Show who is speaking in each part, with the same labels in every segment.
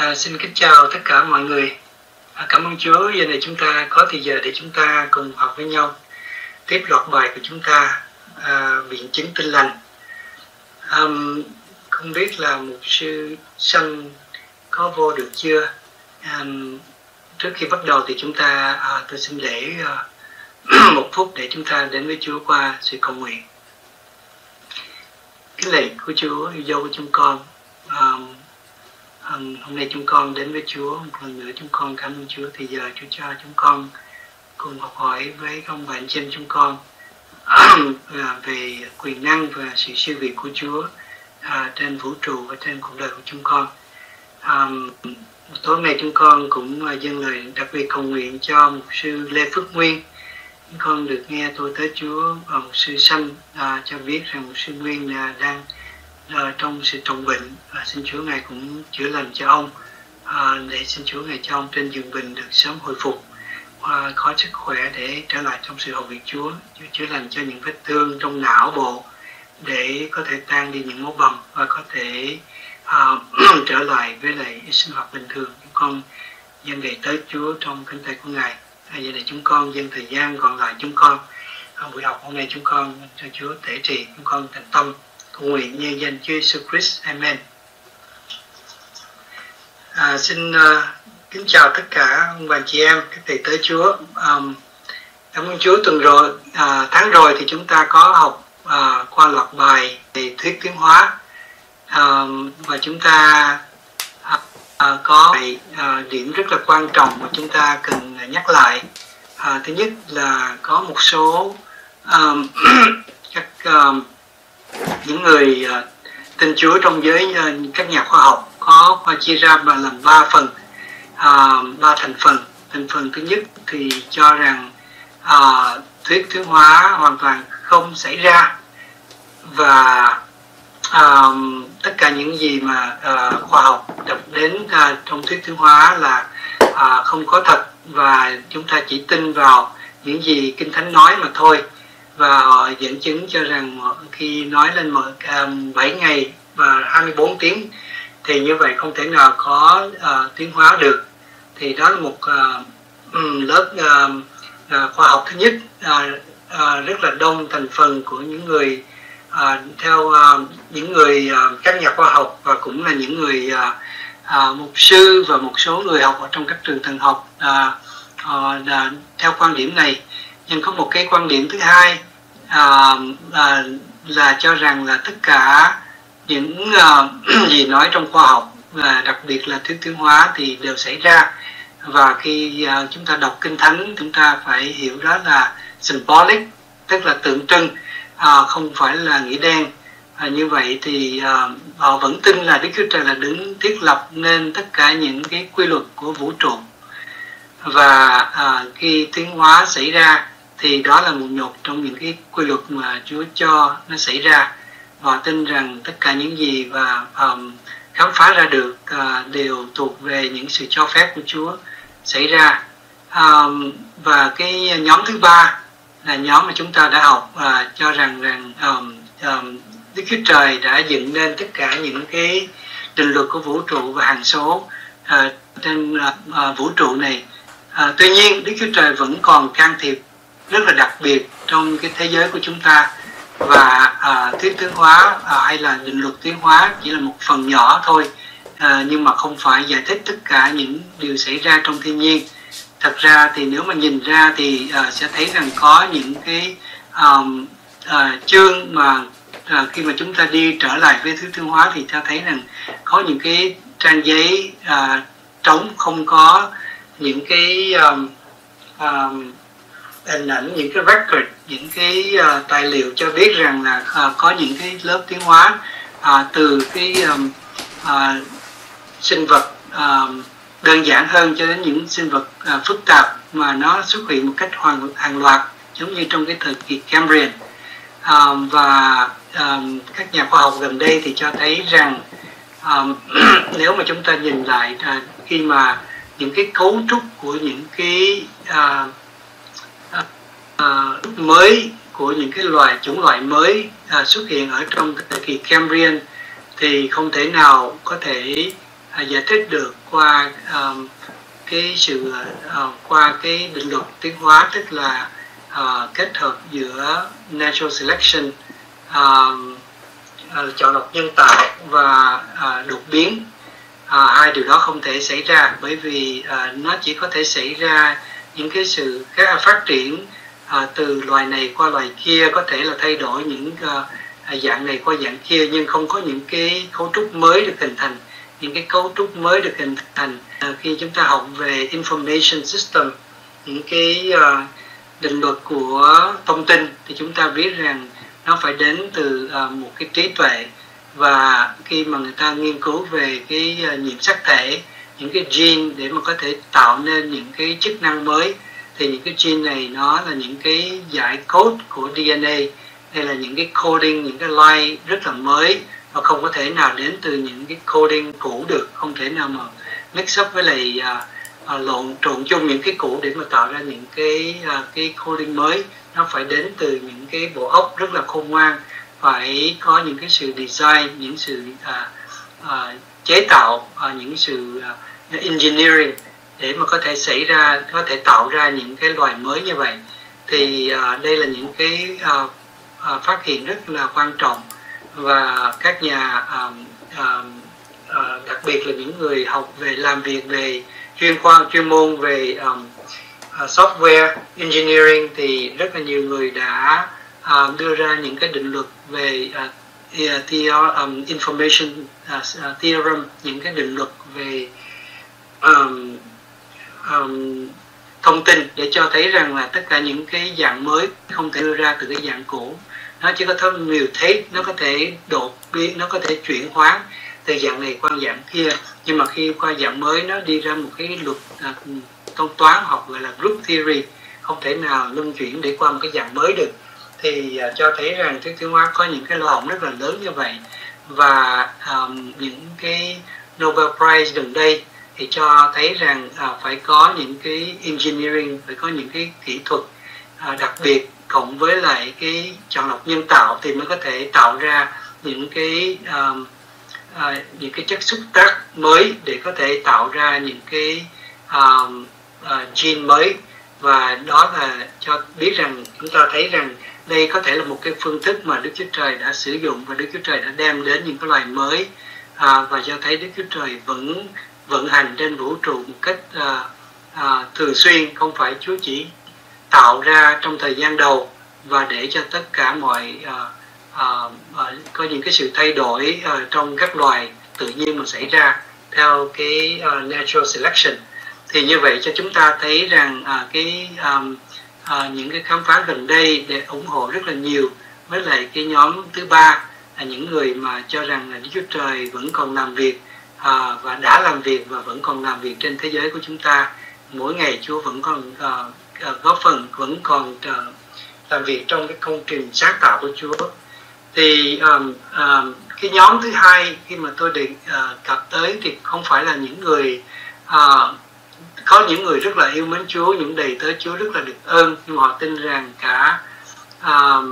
Speaker 1: À, xin kính chào tất cả mọi người. À, cảm ơn Chúa giờ này chúng ta có thời giờ để chúng ta cùng học với nhau. Tiếp loạt bài của chúng ta à, biện chứng tinh lành. À, không biết là mục sư sân có vô được chưa? À, trước khi bắt đầu thì chúng ta à, tôi xin để à, một phút để chúng ta đến với Chúa qua sự cầu nguyện. Cái lệnh của Chúa yêu dấu của chúng con. À, um, hôm nay chúng con đến với Chúa một lần nữa chúng con cảm ơn Chúa thì giờ Chúa cho chúng con cùng học hỏi với ông bạn trên chúng con à, về quyền năng và sự siêu việt của Chúa à, trên vũ trụ và trên cuộc đời của chúng con. À, tối nay chúng con cũng à, dâng lời đặc biệt cầu nguyện cho một sư Lê Phước Nguyên. Chúng con được nghe tôi tới Chúa và một sư sanh à, cho biết rằng một sư Nguyên là đang à, trong sự trọng bệnh và xin Chúa ngài cũng chữa lành cho ông à, để xin Chúa ngài cho ông trên giường bệnh được sớm hồi phục và có sức khỏe để trở lại trong sự hầu việc Chúa Chúa chữa lành cho những vết thương trong não bộ để có thể tan đi những máu bầm và có thể à, trở lại với lại sinh hoạt bình thường chúng con dân đề tới Chúa trong kinh tay của Ngài. À, vậy là chúng con dân thời gian còn lại chúng con à, buổi học hôm nay chúng con cho Chúa thể trì chúng con thành tâm nguyện nhân danh Chúa Jesus Christ. Amen. À, xin uh, kính chào tất cả ông bà chị em các thầy tới Chúa. Um, cảm ơn Chúa. Tuần rồi à, tháng rồi thì chúng ta có học à, qua loạt bài về thuyết tiến hóa. À, và chúng ta à, à, có à, điểm rất là quan trọng mà chúng ta cần nhắc lại. À, thứ nhất là có một số um, các um, những người uh, tin Chúa trong giới uh, các nhà khoa học có chia ra và làm ba phần uh, ba thành phần. Thành phần thứ nhất thì cho rằng uh, thuyết thứ hóa hoàn toàn không xảy ra và uh, tất cả những gì mà uh, khoa học đọc đến uh, trong thuyết thứ hóa là uh, không có thật và chúng ta chỉ tin vào những gì kinh thánh nói mà thôi và họ dẫn chứng cho rằng khi nói lên một um, 7 ngày và 24 tiếng thì như vậy không thể nào có uh, tiến hóa được. Thì đó là một uh, lớp uh, uh, khoa học thứ nhất uh, uh, rất là đông thành phần của những người uh, theo uh, những người uh, các nhà khoa học và cũng là những người uh, uh, mục sư và một số người học ở trong các trường thần học uh, uh, uh, theo quan điểm này. Nhưng có một cái quan điểm thứ hai à, là, là cho rằng là tất cả những uh, gì nói trong khoa học và đặc biệt là thuyết tiến hóa thì đều xảy ra. Và khi uh, chúng ta đọc kinh thánh chúng ta phải hiểu đó là symbolic tức là tượng trưng uh, không phải là nghĩa đen. À, như vậy thì uh, họ vẫn tin là Đức Chúa Trời là đứng thiết lập nên tất cả những cái quy luật của vũ trụ. Và uh, khi tiến hóa xảy ra thì đó là một nhột trong những cái quy luật mà Chúa cho nó xảy ra và tin rằng tất cả những gì và um, khám phá ra được uh, đều thuộc về những sự cho phép của Chúa xảy ra um, và cái nhóm thứ ba là nhóm mà chúng ta đã học và cho rằng rằng um, um, Đức Chúa Trời đã dựng nên tất cả những cái định luật của vũ trụ và hàng số uh, trên uh, uh, vũ trụ này. Uh, tuy nhiên Đức Chúa Trời vẫn còn can thiệp rất là đặc biệt trong cái thế giới của chúng ta. Và uh, thuyết tiến hóa uh, hay là định luật tiến hóa chỉ là một phần nhỏ thôi uh, nhưng mà không phải giải thích tất cả những điều xảy ra trong thiên nhiên. Thật ra thì nếu mà nhìn ra thì uh, sẽ thấy rằng có những cái um, uh, chương mà uh, khi mà chúng ta đi trở lại với thứ thương hóa thì ta thấy rằng có những cái trang giấy uh, trống không có những cái um, um, hình ảnh những cái record những cái uh, tài liệu cho biết rằng là uh, có những cái lớp tiến hóa uh, từ cái um, uh, sinh vật uh, đơn giản hơn cho đến những sinh vật uh, phức tạp mà nó xuất hiện một cách hoàn hàng loạt giống như trong cái thời kỳ Cambrian. Um, và um, các nhà khoa học gần đây thì cho thấy rằng um, nếu mà chúng ta nhìn lại uh, khi mà những cái cấu trúc của những cái uh, à, mới của những cái loài chủng loại mới à, xuất hiện ở trong thời kỳ Cambrian thì không thể nào có thể à, giải thích được qua à, cái sự à, qua cái định luật tiến hóa tức là à, kết hợp giữa natural selection à, à, chọn lọc nhân tạo và à, đột biến. À, hai điều đó không thể xảy ra bởi vì à, nó chỉ có thể xảy ra những cái sự các phát triển à, từ loài này qua loài kia có thể là thay đổi những à, à, dạng này qua dạng kia nhưng không có những cái cấu trúc mới được hình thành. Những cái cấu trúc mới được hình thành à, khi chúng ta học về information system những cái à, định luật của thông tin thì chúng ta biết rằng nó phải đến từ à, một cái trí tuệ. Và khi mà người ta nghiên cứu về cái à, nhiễm sắc thể những cái gene để mà có thể tạo nên những cái chức năng mới thì những cái gene này nó là những cái giải code của DNA hay là những cái coding những cái line rất là mới và không có thể nào đến từ những cái coding cũ được không thể nào mà mix up với lại uh, à, lộn trộn chung những cái cũ để mà tạo ra những cái à, cái coding mới. Nó phải đến từ những cái bộ óc rất là khôn ngoan phải có những cái sự design những sự à, à, chế tạo à, những sự à, engineering để mà có thể xảy ra có thể tạo ra những cái loài mới như vậy. Thì uh, đây là những cái uh, uh, phát hiện rất là quan trọng. Và các nhà uh, uh, uh, đặc biệt là những người học về làm việc về chuyên khoa chuyên môn về um, uh, software engineering thì rất là nhiều người đã uh, đưa ra những cái định luật về uh, the, um, information uh, theorem những cái định luật về um, um, thông tin để cho thấy rằng là tất cả những cái dạng mới không thể đưa ra từ cái dạng cũ. Nó chỉ có thể nhiều thế nó có thể đột biến nó có thể chuyển hóa từ dạng này qua dạng kia. Nhưng mà khi qua dạng mới nó đi ra một cái luật à, toán học gọi là group theory không thể nào luân chuyển để qua một cái dạng mới được. Thì à, cho thấy rằng thuyết tiến hóa có những cái lỗ hổng rất là lớn như vậy. Và um, những cái Nobel Prize gần đây thì cho thấy rằng à, phải có những cái engineering phải có những cái kỹ thuật à, đặc biệt cộng với lại cái chọn lọc nhân tạo thì mới có thể tạo ra những cái à, à, những cái chất xúc tác mới để có thể tạo ra những cái à, à, gene mới. Và đó là cho biết rằng chúng ta thấy rằng đây có thể là một cái phương thức mà Đức Chúa Trời đã sử dụng và Đức Chúa Trời đã đem đến những cái loài mới. À, và cho thấy Đức Chúa Trời vẫn vận hành trên vũ trụ một cách à, à, thường xuyên không phải Chúa chỉ tạo ra trong thời gian đầu và để cho tất cả mọi à, à, à, có những cái sự thay đổi à, trong các loài tự nhiên mà xảy ra theo cái uh, natural selection. Thì như vậy cho chúng ta thấy rằng à, cái um, à, những cái khám phá gần đây để ủng hộ rất là nhiều với lại cái nhóm thứ ba là những người mà cho rằng là Đức Chúa Trời vẫn còn làm việc à, và đã làm việc và vẫn còn làm việc trên thế giới của chúng ta. Mỗi ngày Chúa vẫn còn à, à góp phần vẫn còn à, làm việc trong cái công trình sáng tạo của Chúa. Thì um, um, cái nhóm thứ hai khi mà tôi đề uh, cập tới thì không phải là những người uh, có những người rất là yêu mến Chúa những đầy tới Chúa rất là được ơn nhưng họ tin rằng cả uh,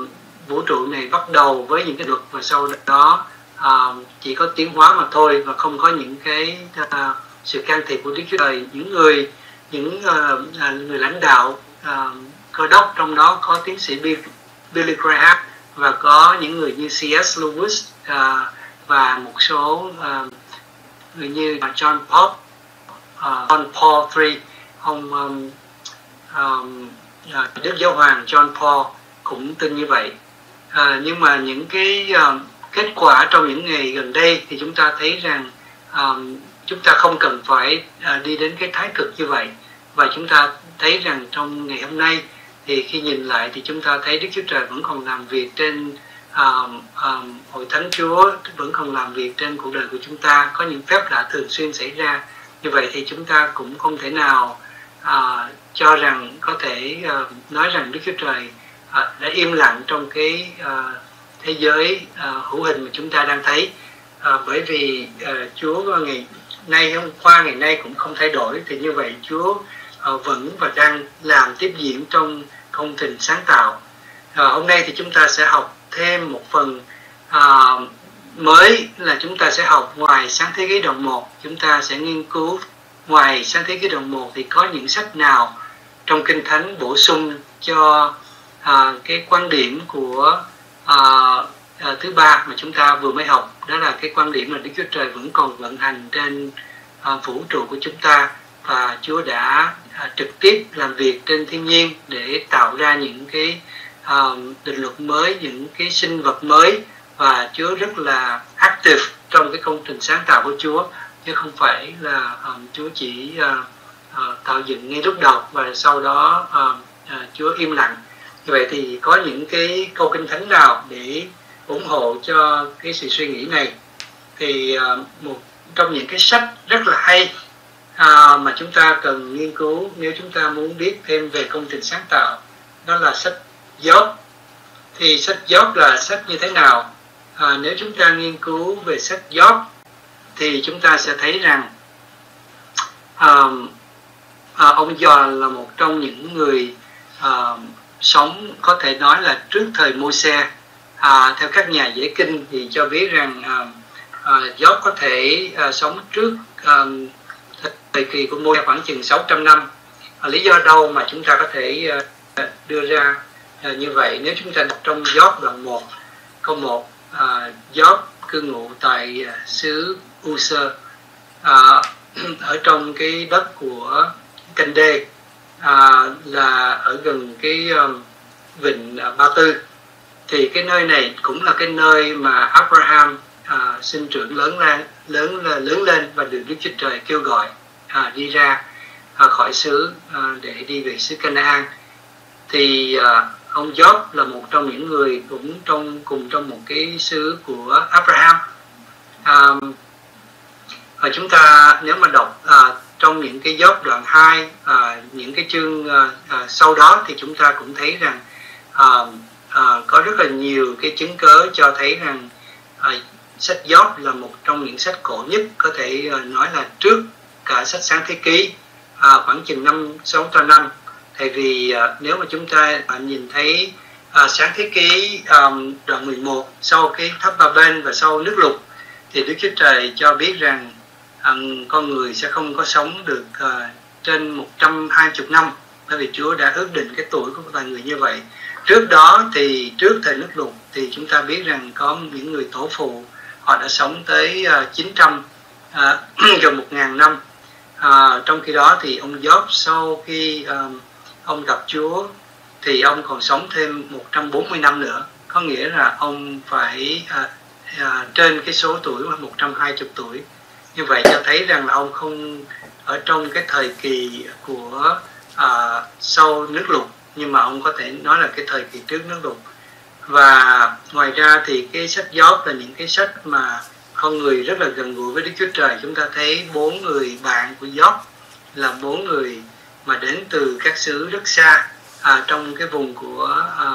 Speaker 1: vũ trụ này bắt đầu với những cái luật và sau đó uh, chỉ có tiến hóa mà thôi và không có những cái uh, sự can thiệp của Đức Chúa Trời những người những uh, người lãnh đạo uh, cơ đốc trong đó có tiến sĩ Billy Graham và có những người như C.S. Lewis uh, và một số uh, người như John pope uh, John Paul III ông um, um, Đức Giáo Hoàng John Paul cũng tin như vậy uh, nhưng mà những cái uh, kết quả trong những ngày gần đây thì chúng ta thấy rằng um, chúng ta không cần phải uh, đi đến cái thái cực như vậy. Và chúng ta thấy rằng trong ngày hôm nay thì khi nhìn lại thì chúng ta thấy Đức Chúa Trời vẫn còn làm việc trên um, um, hội thánh Chúa vẫn còn làm việc trên cuộc đời của chúng ta. Có những phép lạ thường xuyên xảy ra. Như vậy thì chúng ta cũng không thể nào uh, cho rằng có thể uh, nói rằng Đức Chúa Trời uh, đã im lặng trong cái uh, thế giới uh, hữu hình mà chúng ta đang thấy. Uh, bởi vì uh, Chúa ngày nay hôm qua ngày nay cũng không thay đổi. Thì như vậy Chúa uh, vẫn và đang làm tiếp diễn trong công trình sáng tạo. Uh, hôm nay thì chúng ta sẽ học thêm một phần uh, mới là chúng ta sẽ học ngoài sáng thế ký đoạn 1 chúng ta sẽ nghiên cứu ngoài sáng thế ký đoạn 1 thì có những sách nào trong kinh thánh bổ sung cho à, cái quan điểm của à, à, thứ ba mà chúng ta vừa mới học đó là cái quan điểm là Đức Chúa Trời vẫn còn vận hành trên à, vũ trụ của chúng ta và Chúa đã à, trực tiếp làm việc trên thiên nhiên để tạo ra những cái à, định luật mới những cái sinh vật mới và Chúa rất là active trong cái công trình sáng tạo của Chúa chứ không phải là um, Chúa chỉ uh, uh, tạo dựng ngay lúc đầu và sau đó uh, uh, Chúa im lặng như vậy thì có những cái câu kinh thánh nào để ủng hộ cho cái sự suy nghĩ này? Thì uh, một trong những cái sách rất là hay à, mà chúng ta cần nghiên cứu nếu chúng ta muốn biết thêm về công trình sáng tạo đó là sách Job. Thì sách Job là sách như thế nào? À, nếu chúng ta nghiên cứu về sách Job thì chúng ta sẽ thấy rằng à, à, ông Job là một trong những người à, sống có thể nói là trước thời Môi-se. À, theo các nhà giải kinh thì cho biết rằng à, à, Job có thể à, sống trước à, thời kỳ của Môi khoảng chừng 600 năm. À, lý do đâu mà chúng ta có thể à, đưa ra à, như vậy? Nếu chúng ta đọc trong Job đoạn 1 câu 1 à, Job cư ngụ tại à, xứ User à, ở trong cái đất của Canh Đê à, là ở gần cái um, vịnh à, Ba Tư. Thì cái nơi này cũng là cái nơi mà Abraham à, sinh trưởng lớn lên lớn lớn lên và được Đức Chúa Trời kêu gọi à, đi ra à, khỏi xứ à, để đi về xứ Canaan. Thì à, ông Job là một trong những người cũng trong cùng trong một cái xứ của Abraham. À, và chúng ta nếu mà đọc à, trong những cái dốc đoạn 2 à, ờ, những cái chương à, à, sau đó thì chúng ta cũng thấy rằng à, à, có rất là nhiều cái chứng cớ cho thấy rằng à, sách dốc là một trong những sách cổ nhất có thể à, nói là trước cả sách sáng thế ký à, khoảng chừng năm sáu trăm năm. Tại vì à, nếu mà chúng ta à, nhìn thấy à, sáng thế ký à, đoạn 11 sau cái tháp ba bên và sau nước lục thì Đức Chúa Trời cho biết rằng um, con người sẽ không có sống được uh, trên 120 năm. Bởi vì Chúa đã ước định cái tuổi của loài người như vậy. Trước đó thì trước thời nước lụt thì chúng ta biết rằng có những người tổ phụ họ đã sống tới uh, 900 uh, gần 1.000 năm. Uh, trong khi đó thì ông Job sau khi uh, ông gặp Chúa thì ông còn sống thêm 140 năm nữa. Có nghĩa là ông phải uh, uh, trên cái số tuổi 120 tuổi như vậy cho thấy rằng là ông không ở trong cái thời kỳ của à, sau nước lụt nhưng mà ông có thể nói là cái thời kỳ trước nước lụt. Và ngoài ra thì cái sách gióp là những cái sách mà con người rất là gần gũi với Đức Chúa Trời. Chúng ta thấy bốn người bạn của gióp là bốn người mà đến từ các xứ rất xa à, trong cái vùng của à,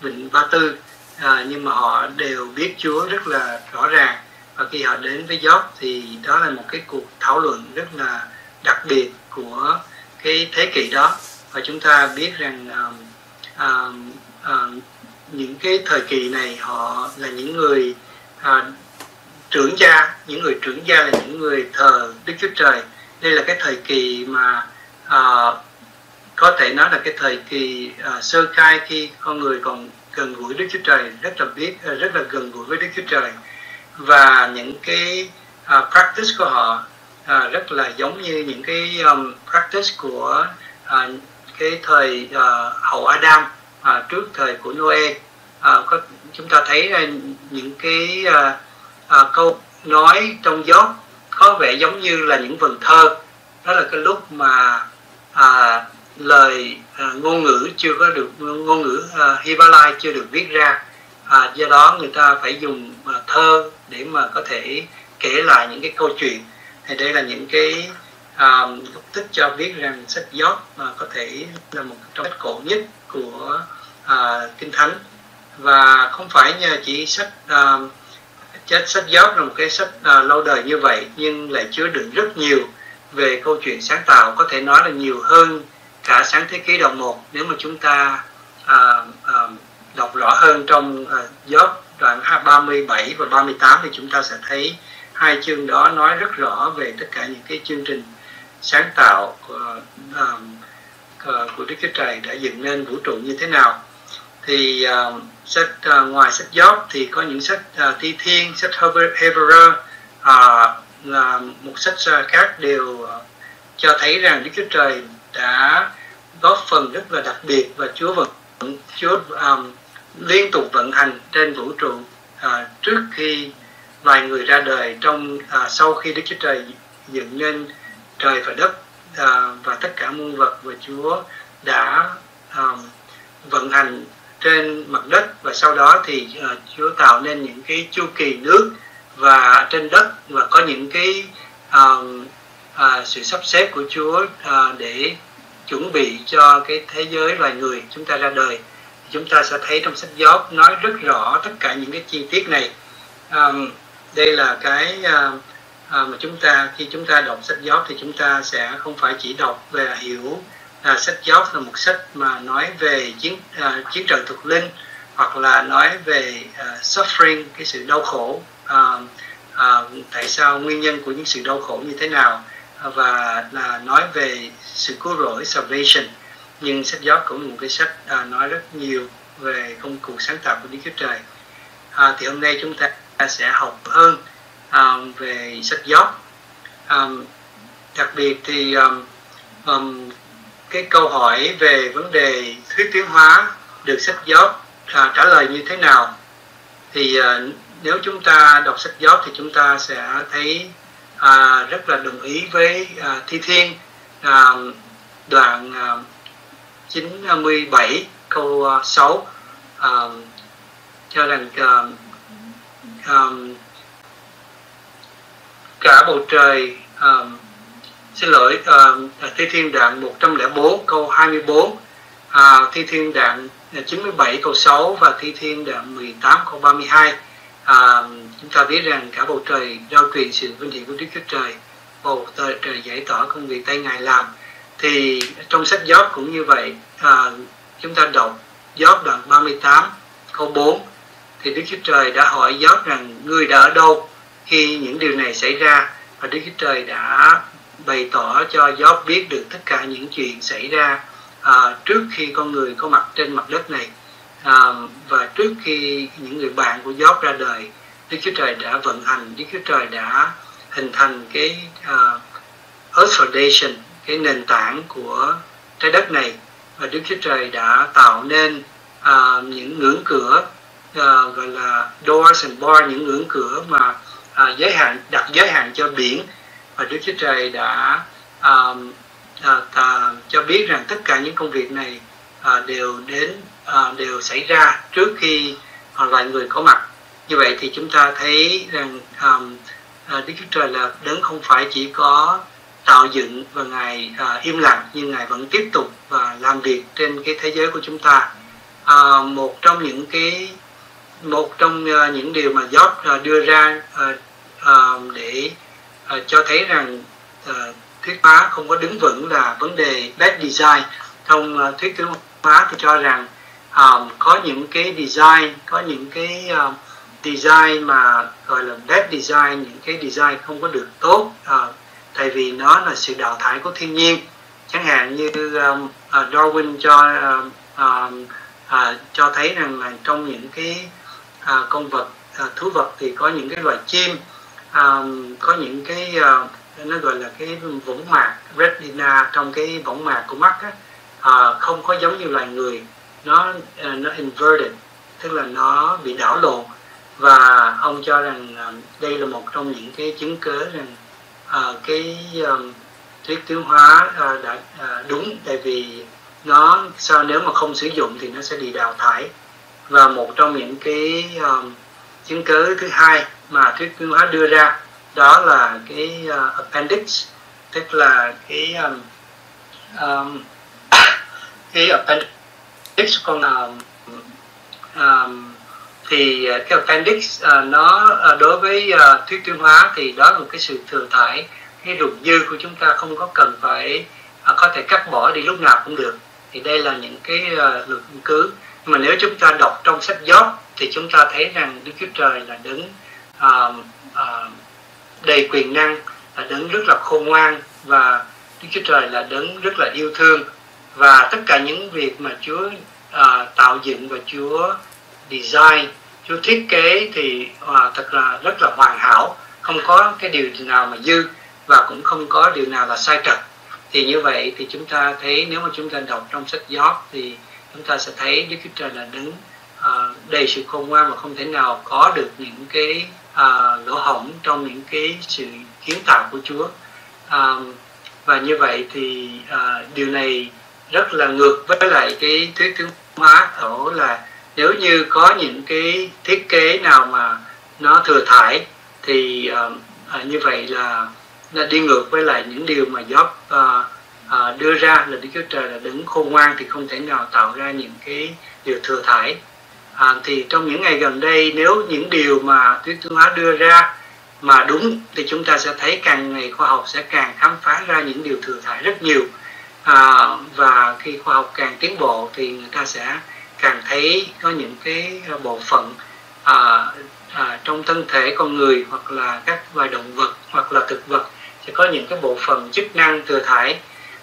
Speaker 1: vịnh Ba Tư. À, nhưng mà họ đều biết Chúa rất là rõ ràng và khi họ đến với Job thì đó là một cái cuộc thảo luận rất là đặc biệt của cái thế kỷ đó. Và chúng ta biết rằng à, à, à, những cái thời kỳ này họ là những người uh, trưởng gia những người trưởng gia là những người thờ Đức Chúa Trời. Đây là cái thời kỳ mà uh, có thể nói là cái thời kỳ uh, sơ khai khi con người còn gần gũi Đức Chúa Trời rất là biết uh, rất là gần gũi với Đức Chúa Trời và những cái uh, practice của họ uh, rất là giống như những cái um, practice của uh, cái thời uh, hậu Adam uh, trước thời của Noe. Uh, có chúng ta thấy uh, những cái uh, uh, câu nói trong gió có vẻ giống như là những vần thơ. Đó là cái lúc mà uh, lời uh, ngôn ngữ chưa có được ngôn ngữ uh, Himalaya chưa được viết ra à, do đó người ta phải dùng à, thơ để mà có thể kể lại những cái câu chuyện. Thì đây là những cái à, tích cho biết rằng sách Job mà có thể là một trong sách cổ nhất của à, kinh thánh. Và không phải nhờ chỉ sách à, sách Job là một cái sách à, lâu đời như vậy nhưng lại chứa đựng rất nhiều về câu chuyện sáng tạo có thể nói là nhiều hơn cả sáng thế kỷ đầu một. Nếu mà chúng ta à, à, đọc rõ hơn trong à, Job đoạn 37 và 38 thì chúng ta sẽ thấy hai chương đó nói rất rõ về tất cả những cái chương trình sáng tạo của, của Đức Chúa Trời đã dựng nên vũ trụ như thế nào. Thì uh, sách uh, ngoài sách Job thì có những sách uh, Thi Thiên, sách Hebrew uh, là một sách uh, khác đều uh, cho thấy rằng Đức Chúa Trời đã góp phần rất là đặc biệt và Chúa vận Chúa um, liên tục vận hành trên vũ trụ à, trước khi loài người ra đời trong à, sau khi Đức Chúa Trời dựng nên trời và đất à, và tất cả muôn vật và Chúa đã à, vận hành trên mặt đất. Và sau đó thì à, Chúa tạo nên những cái chu kỳ nước và trên đất và có những cái à, à, sự sắp xếp của Chúa à, để chuẩn bị cho cái thế giới loài người chúng ta ra đời chúng ta sẽ thấy trong sách giáo nói rất rõ tất cả những cái chi tiết này. Um, đây là cái uh, uh, mà chúng ta khi chúng ta đọc sách giáo thì chúng ta sẽ không phải chỉ đọc về hiểu uh, sách giáo là một sách mà nói về chiến uh, chiến trận thuộc linh hoặc là nói về uh, suffering cái sự đau khổ. Uh, uh, tại sao nguyên nhân của những sự đau khổ như thế nào? Và là nói về sự cứu rỗi salvation nhưng sách gió cũng là một cái sách à, nói rất nhiều về công cụ sáng tạo của Đức Chúa Trời. À, thì hôm nay chúng ta sẽ học hơn à, về sách gió à, đặc biệt thì um, um, cái câu hỏi về vấn đề thuyết tiến hóa được sách gió à, trả lời như thế nào. Thì à, nếu chúng ta đọc sách gió thì chúng ta sẽ thấy à, rất là đồng ý với à, Thi Thiên à, đoạn à, 97 câu ờ, 6 à, cho rằng à, à, cả bầu trời à, xin lỗi à, Thi Thiên đoạn ờ, 104 câu 24 à, Thi Thiên đoạn 97 câu 6 và Thi Thiên đoạn 18 câu 32 à, chúng ta biết rằng cả bầu trời rao truyền sự vinh hiển của Đức Chúa Trời bầu trời, trời giải tỏa công việc tay Ngài làm thì trong sách Gióp cũng như vậy à, chúng ta đọc Gióp đoạn 38 câu 4 thì Đức Chúa Trời đã hỏi Gióp rằng người đã ở đâu khi những điều này xảy ra? Và Đức Chúa Trời đã bày tỏ cho Gióp biết được tất cả những chuyện xảy ra à, trước khi con người có mặt trên mặt đất này. À, và trước khi những người bạn của Gióp ra đời Đức Chúa Trời đã vận hành Đức Chúa Trời đã hình thành cái uh, Earth Foundation cái nền tảng của trái đất này. Và Đức Chúa Trời đã tạo nên uh, những ngưỡng cửa uh, gọi là doors and bars những ngưỡng cửa mà uh, giới hạn đặt giới hạn cho biển. Và Đức Chúa Trời đã uh, uh, uh, cho biết rằng tất cả những công việc này uh, đều đến uh, đều xảy ra trước khi uh, loài người có mặt. Như vậy thì chúng ta thấy rằng um, uh, Đức Chúa Trời là đấng không phải chỉ có tạo dựng và ngài à, im lặng nhưng ngài vẫn tiếp tục và làm việc trên cái thế giới của chúng ta. À, một trong những cái một trong uh, những điều mà Job uh, đưa ra uh, uh, để uh, cho thấy rằng uh, thuyết hóa không có đứng vững là vấn đề bad design. Trong uh, thuyết thuyết hóa thì cho rằng um, có những cái design có những cái uh, design mà gọi là bad design những cái design không có được tốt uh, tại vì nó là sự đào thải của thiên nhiên. Chẳng hạn như um, uh, Darwin cho um, um, uh, cho thấy rằng là trong những cái uh, con vật uh, thú vật thì có những cái loài chim um, có những cái uh, nó gọi là cái võng mạc retina trong cái võng mạc của mắt á, uh, không có giống như loài người. Nó uh, nó inverted tức là nó bị đảo lộn. Và ông cho rằng uh, đây là một trong những cái chứng cớ rằng à, cái um, thuyết tiến hóa à, đã à, đúng tại vì nó sao nếu mà không sử dụng thì nó sẽ bị đào thải. Và một trong những cái um, chứng cứ thứ hai mà thuyết tiến hóa đưa ra đó là cái uh, appendix tức là cái um, um, cái appendix con um, um, thì uh, cái appendix uh, nó uh, đối với uh, thuyết tiêu hóa thì đó là một cái sự thừa thải cái rụng dư của chúng ta không có cần phải uh, có thể cắt bỏ đi lúc nào cũng được. Thì đây là những cái uh, luận cứ. Mà nếu chúng ta đọc trong sách gióp thì chúng ta thấy rằng Đức Chúa Trời là đứng uh, uh, đầy quyền năng là đứng rất là khôn ngoan và Đức Chúa Trời là đứng rất là yêu thương. Và tất cả những việc mà Chúa uh, tạo dựng và Chúa design chú thiết kế thì à, thật là rất là hoàn hảo. Không có cái điều nào mà dư và cũng không có điều nào là sai trật. Thì như vậy thì chúng ta thấy nếu mà chúng ta đọc trong sách gió thì chúng ta sẽ thấy Đức Chúa Trời là đứng à, đầy sự khôn ngoan mà không thể nào có được những cái à, lỗ hổng trong những cái sự kiến tạo của Chúa. À, và như vậy thì à, điều này rất là ngược với lại cái thuyết tiến hóa ở là nếu như có những cái thiết kế nào mà nó thừa thải thì uh, uh, như vậy là là đi ngược với lại những điều mà Job uh, uh, đưa ra là Đức Chúa Trời là đứng khôn ngoan thì không thể nào tạo ra những cái điều thừa thải. À, thì trong những ngày gần đây nếu những điều mà thuyết tiến hóa đưa ra mà đúng thì chúng ta sẽ thấy càng ngày khoa học sẽ càng khám phá ra những điều thừa thải rất nhiều. À, và khi khoa học càng tiến bộ thì người ta sẽ càng thấy có những cái ờ, bộ phận à, à, trong thân thể con người hoặc là các loài động vật hoặc là thực vật sẽ có những cái bộ phận chức năng thừa thải.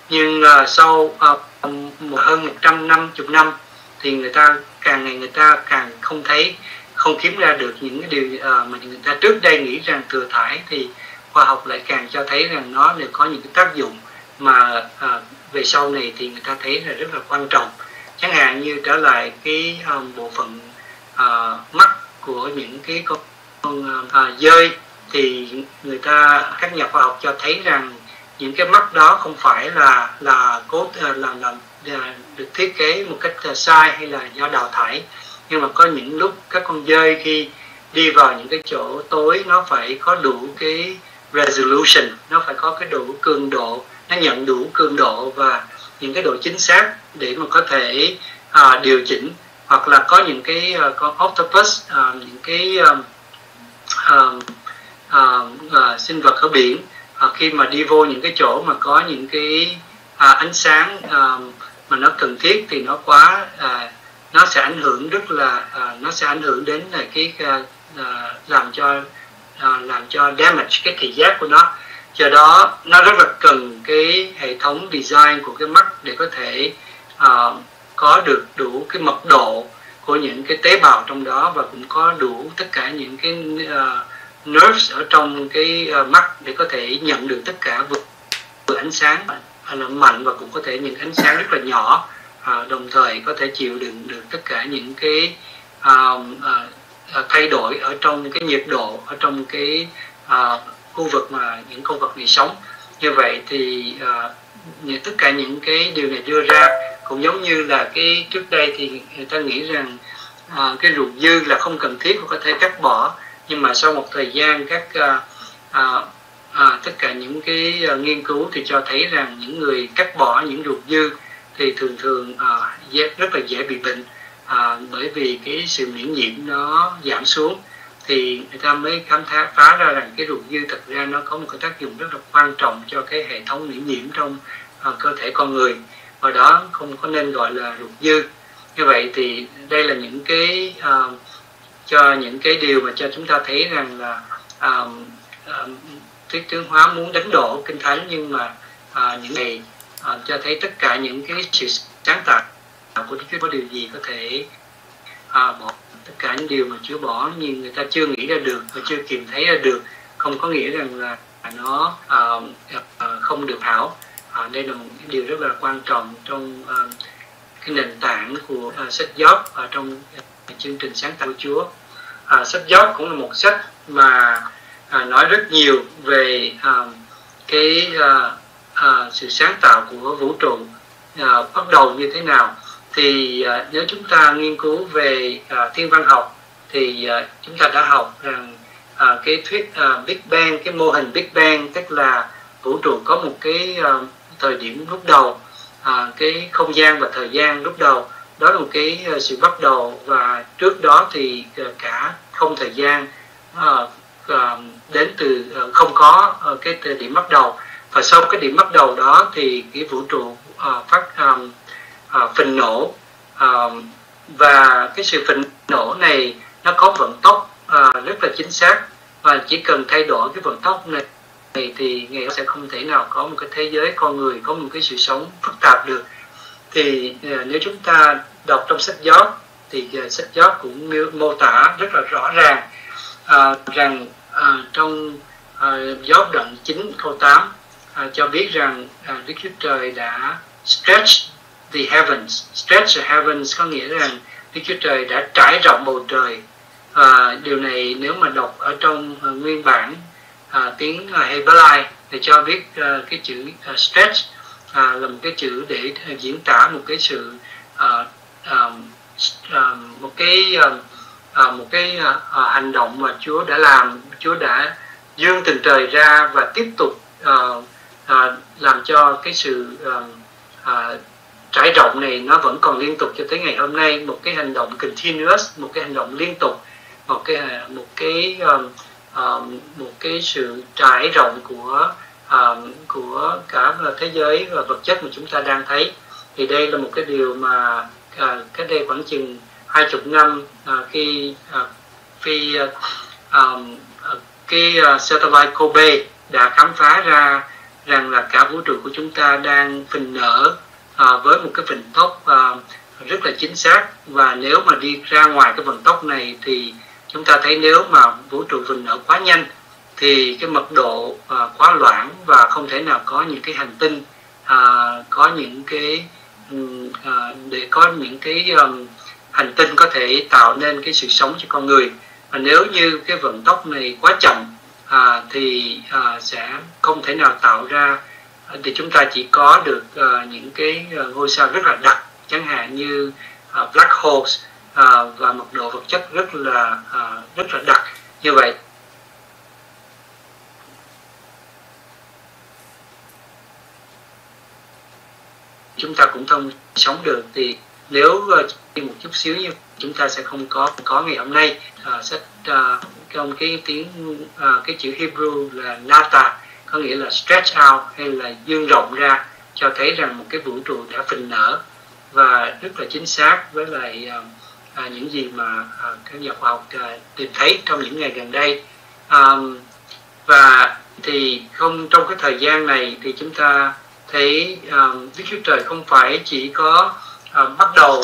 Speaker 1: Nhưng à, sau à, hơn 150 năm thì người ta càng ngày người ta càng không thấy không kiếm ra được những cái điều à, mà người ta trước đây nghĩ rằng thừa thải thì khoa học lại càng cho thấy rằng nó đều có những cái tác dụng mà à, về sau này thì người ta thấy là rất là quan trọng chẳng hạn như trở lại cái um, bộ phận uh, mắt của những cái con, con uh, dơi thì người ta các nhà khoa học cho thấy rằng những cái mắt đó không phải là là cố là, là, là, là được thiết kế một cách sai hay là do đào thải. Nhưng mà có những lúc các con dơi khi đi vào những cái chỗ tối nó phải có đủ cái resolution nó phải có cái đủ cường độ nó nhận đủ cường độ và những cái độ chính xác để mà có thể uh, điều chỉnh hoặc là có những cái à, uh, con octopus uh, những cái uh, uh, uh, uh, sinh vật ở biển. Uh, khi mà đi vô những cái chỗ mà có những cái uh, ánh sáng uh, mà nó cần thiết thì nó quá uh, nó sẽ ảnh hưởng rất là uh, nó sẽ ảnh hưởng đến là cái uh, uh, làm cho uh, làm cho damage cái thị giác của nó. Do đó nó rất là cần cái hệ thống design của cái mắt để có thể uh, có được đủ cái mật độ của những cái tế bào trong đó và cũng có đủ tất cả những cái uh, nerves ở trong cái uh, mắt để có thể nhận được tất cả vừa, vừa ánh sáng là mạnh và cũng có thể những ánh sáng rất là nhỏ uh, đồng thời có thể chịu đựng được tất cả những cái uh, uh, thay đổi ở trong cái nhiệt độ ở trong cái uh, khu vực mà những con vật này sống. Như vậy thì uh, tất cả những cái điều này đưa ra cũng giống như là cái trước đây thì người ta nghĩ rằng à, cái ruột dư là không cần thiết và có thể cắt bỏ. Nhưng mà sau một thời gian các à, à, à, tất cả những cái à, nghiên cứu thì cho thấy rằng những người cắt bỏ những ruột dư thì thường thường à, dễ, rất là dễ bị bệnh. À, bởi vì cái sự miễn nhiễm nó giảm xuống thì người ta mới khám phá phá ra rằng cái ruột dư thật ra nó có một cái tác dụng rất là quan trọng cho cái hệ thống miễn nhiễm trong à, cơ thể con người hồi đó không có nên gọi là ruột dư. Như vậy thì đây là những cái uh, cho những cái điều mà cho chúng ta thấy rằng là à, à, uh, uh, thuyết tướng hóa muốn đánh đổ kinh thánh nhưng mà uh, những này uh, cho thấy tất cả những cái sự sáng tạo của Đức Chúa có điều gì có thể uh, bỏ tất cả những điều mà Chúa bỏ nhưng người ta chưa nghĩ ra được và chưa kìm thấy ra được. Không có nghĩa rằng là nó uh, uh, không được hảo à, đây là một điều rất là quan trọng trong à, cái nền tảng của à, sách gióp ở trong chương trình sáng tạo của Chúa. À, sách gióp cũng là một sách mà à, nói rất nhiều về à, cái à, à, sự sáng tạo của vũ trụ à, bắt đầu như thế nào. Thì à, nếu chúng ta nghiên cứu về à, thiên văn học thì à, chúng ta đã học rằng à, cái thuyết à, Big Bang cái mô hình Big Bang tức là vũ trụ có một cái uh, thời điểm lúc đầu à, cái không gian và thời gian lúc đầu. Đó là một cái ờ, sự bắt đầu và trước đó thì ờ, cả không thời gian à, à, đến từ không có cái điểm bắt đầu. Và sau cái điểm bắt đầu đó thì cái vũ trụ à, phát à, à, phình nổ à, và cái sự phình nổ này nó có vận tốc à, rất là chính xác. Và chỉ cần thay đổi cái vận tốc này thì ngày sẽ không thể nào có một cái thế giới con người có một cái sự sống phức tạp được. Thì à, nếu chúng ta đọc trong sách gió thì à, sách gió cũng mô tả rất là rõ ràng à, rằng à, trong à, gió đoạn 9 câu 8 à, cho biết rằng à, Đức Chúa Trời đã stretch the heavens. Stretch the heavens có nghĩa rằng Đức Chúa Trời đã trải rộng bầu trời. À, điều này nếu mà đọc ở trong à, nguyên bản à, tiếng à, uh, Hebrew thì cho biết uh, à, cái chữ uh, stretch à, là một cái chữ để diễn tả một cái sự uh, um, uh, một cái uh, một cái uh, hành động mà Chúa đã làm Chúa đã dương tình trời ra và tiếp tục uh, uh, làm cho cái sự uh, uh, trải rộng này nó vẫn còn liên tục cho tới ngày hôm nay. Một cái hành động continuous một cái hành động liên tục một cái một cái um, um, một cái sự trải rộng của um, của cả thế giới và vật chất mà chúng ta đang thấy. Thì đây là một cái điều mà uh, cách đây khoảng chừng hai chục năm uh, khi à, uh, khi uh, um, cái uh, satellite Kobe đã khám phá ra rằng là cả vũ trụ của chúng ta đang phình nở uh, với một cái vận tốc uh, rất là chính xác. Và nếu mà đi ra ngoài cái vận tốc này thì chúng ta thấy nếu mà vũ trụ vừng nở quá nhanh thì cái mật độ uh, quá loãng và không thể nào có những cái hành tinh uh, có những cái uh, để có những cái um, hành tinh có thể tạo nên cái sự sống cho con người. Và nếu như cái vận tốc này quá chậm uh, thì uh, sẽ không thể nào tạo ra thì chúng ta chỉ có được uh, những cái uh, ngôi sao rất là đặc chẳng hạn như uh, black holes à, và mật độ vật chất rất là à, rất là đặc như vậy. Chúng ta cũng thông sống được thì nếu đi một chút xíu như chúng ta sẽ không có có ngày hôm nay. À, sách à, trong cái tiếng à, cái chữ Hebrew là nata có nghĩa là stretch out hay là dương rộng ra cho thấy rằng một cái vũ trụ đã phình nở và rất là chính xác với lại uh, à, những gì mà à, các nhà khoa học à, tìm thấy trong những ngày gần đây. À, và thì không trong cái thời gian này thì chúng ta thấy à, Đức Chúa Trời không phải chỉ có à, bắt đầu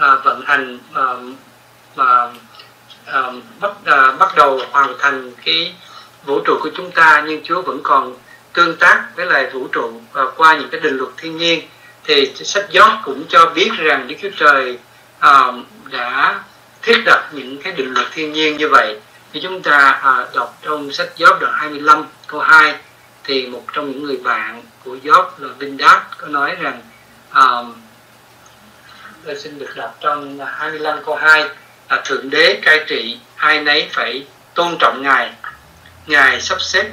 Speaker 1: à, vận hành à, mà à, bắt à, bắt đầu hoàn thành cái vũ trụ của chúng ta nhưng Chúa vẫn còn tương tác với lại vũ trụ uh, qua những cái định luật thiên nhiên. Thì sách gió cũng cho biết rằng Đức Chúa Trời uh, đã thiết đặt những cái định luật thiên nhiên như vậy. Thì chúng ta à, đọc trong sách gió đoạn 25 câu 2 thì một trong những người bạn của Job là Vindad có nói rằng um, tôi xin được đọc trong 25 câu 2 là Thượng Đế cai trị ai nấy phải tôn trọng Ngài. Ngài sắp xếp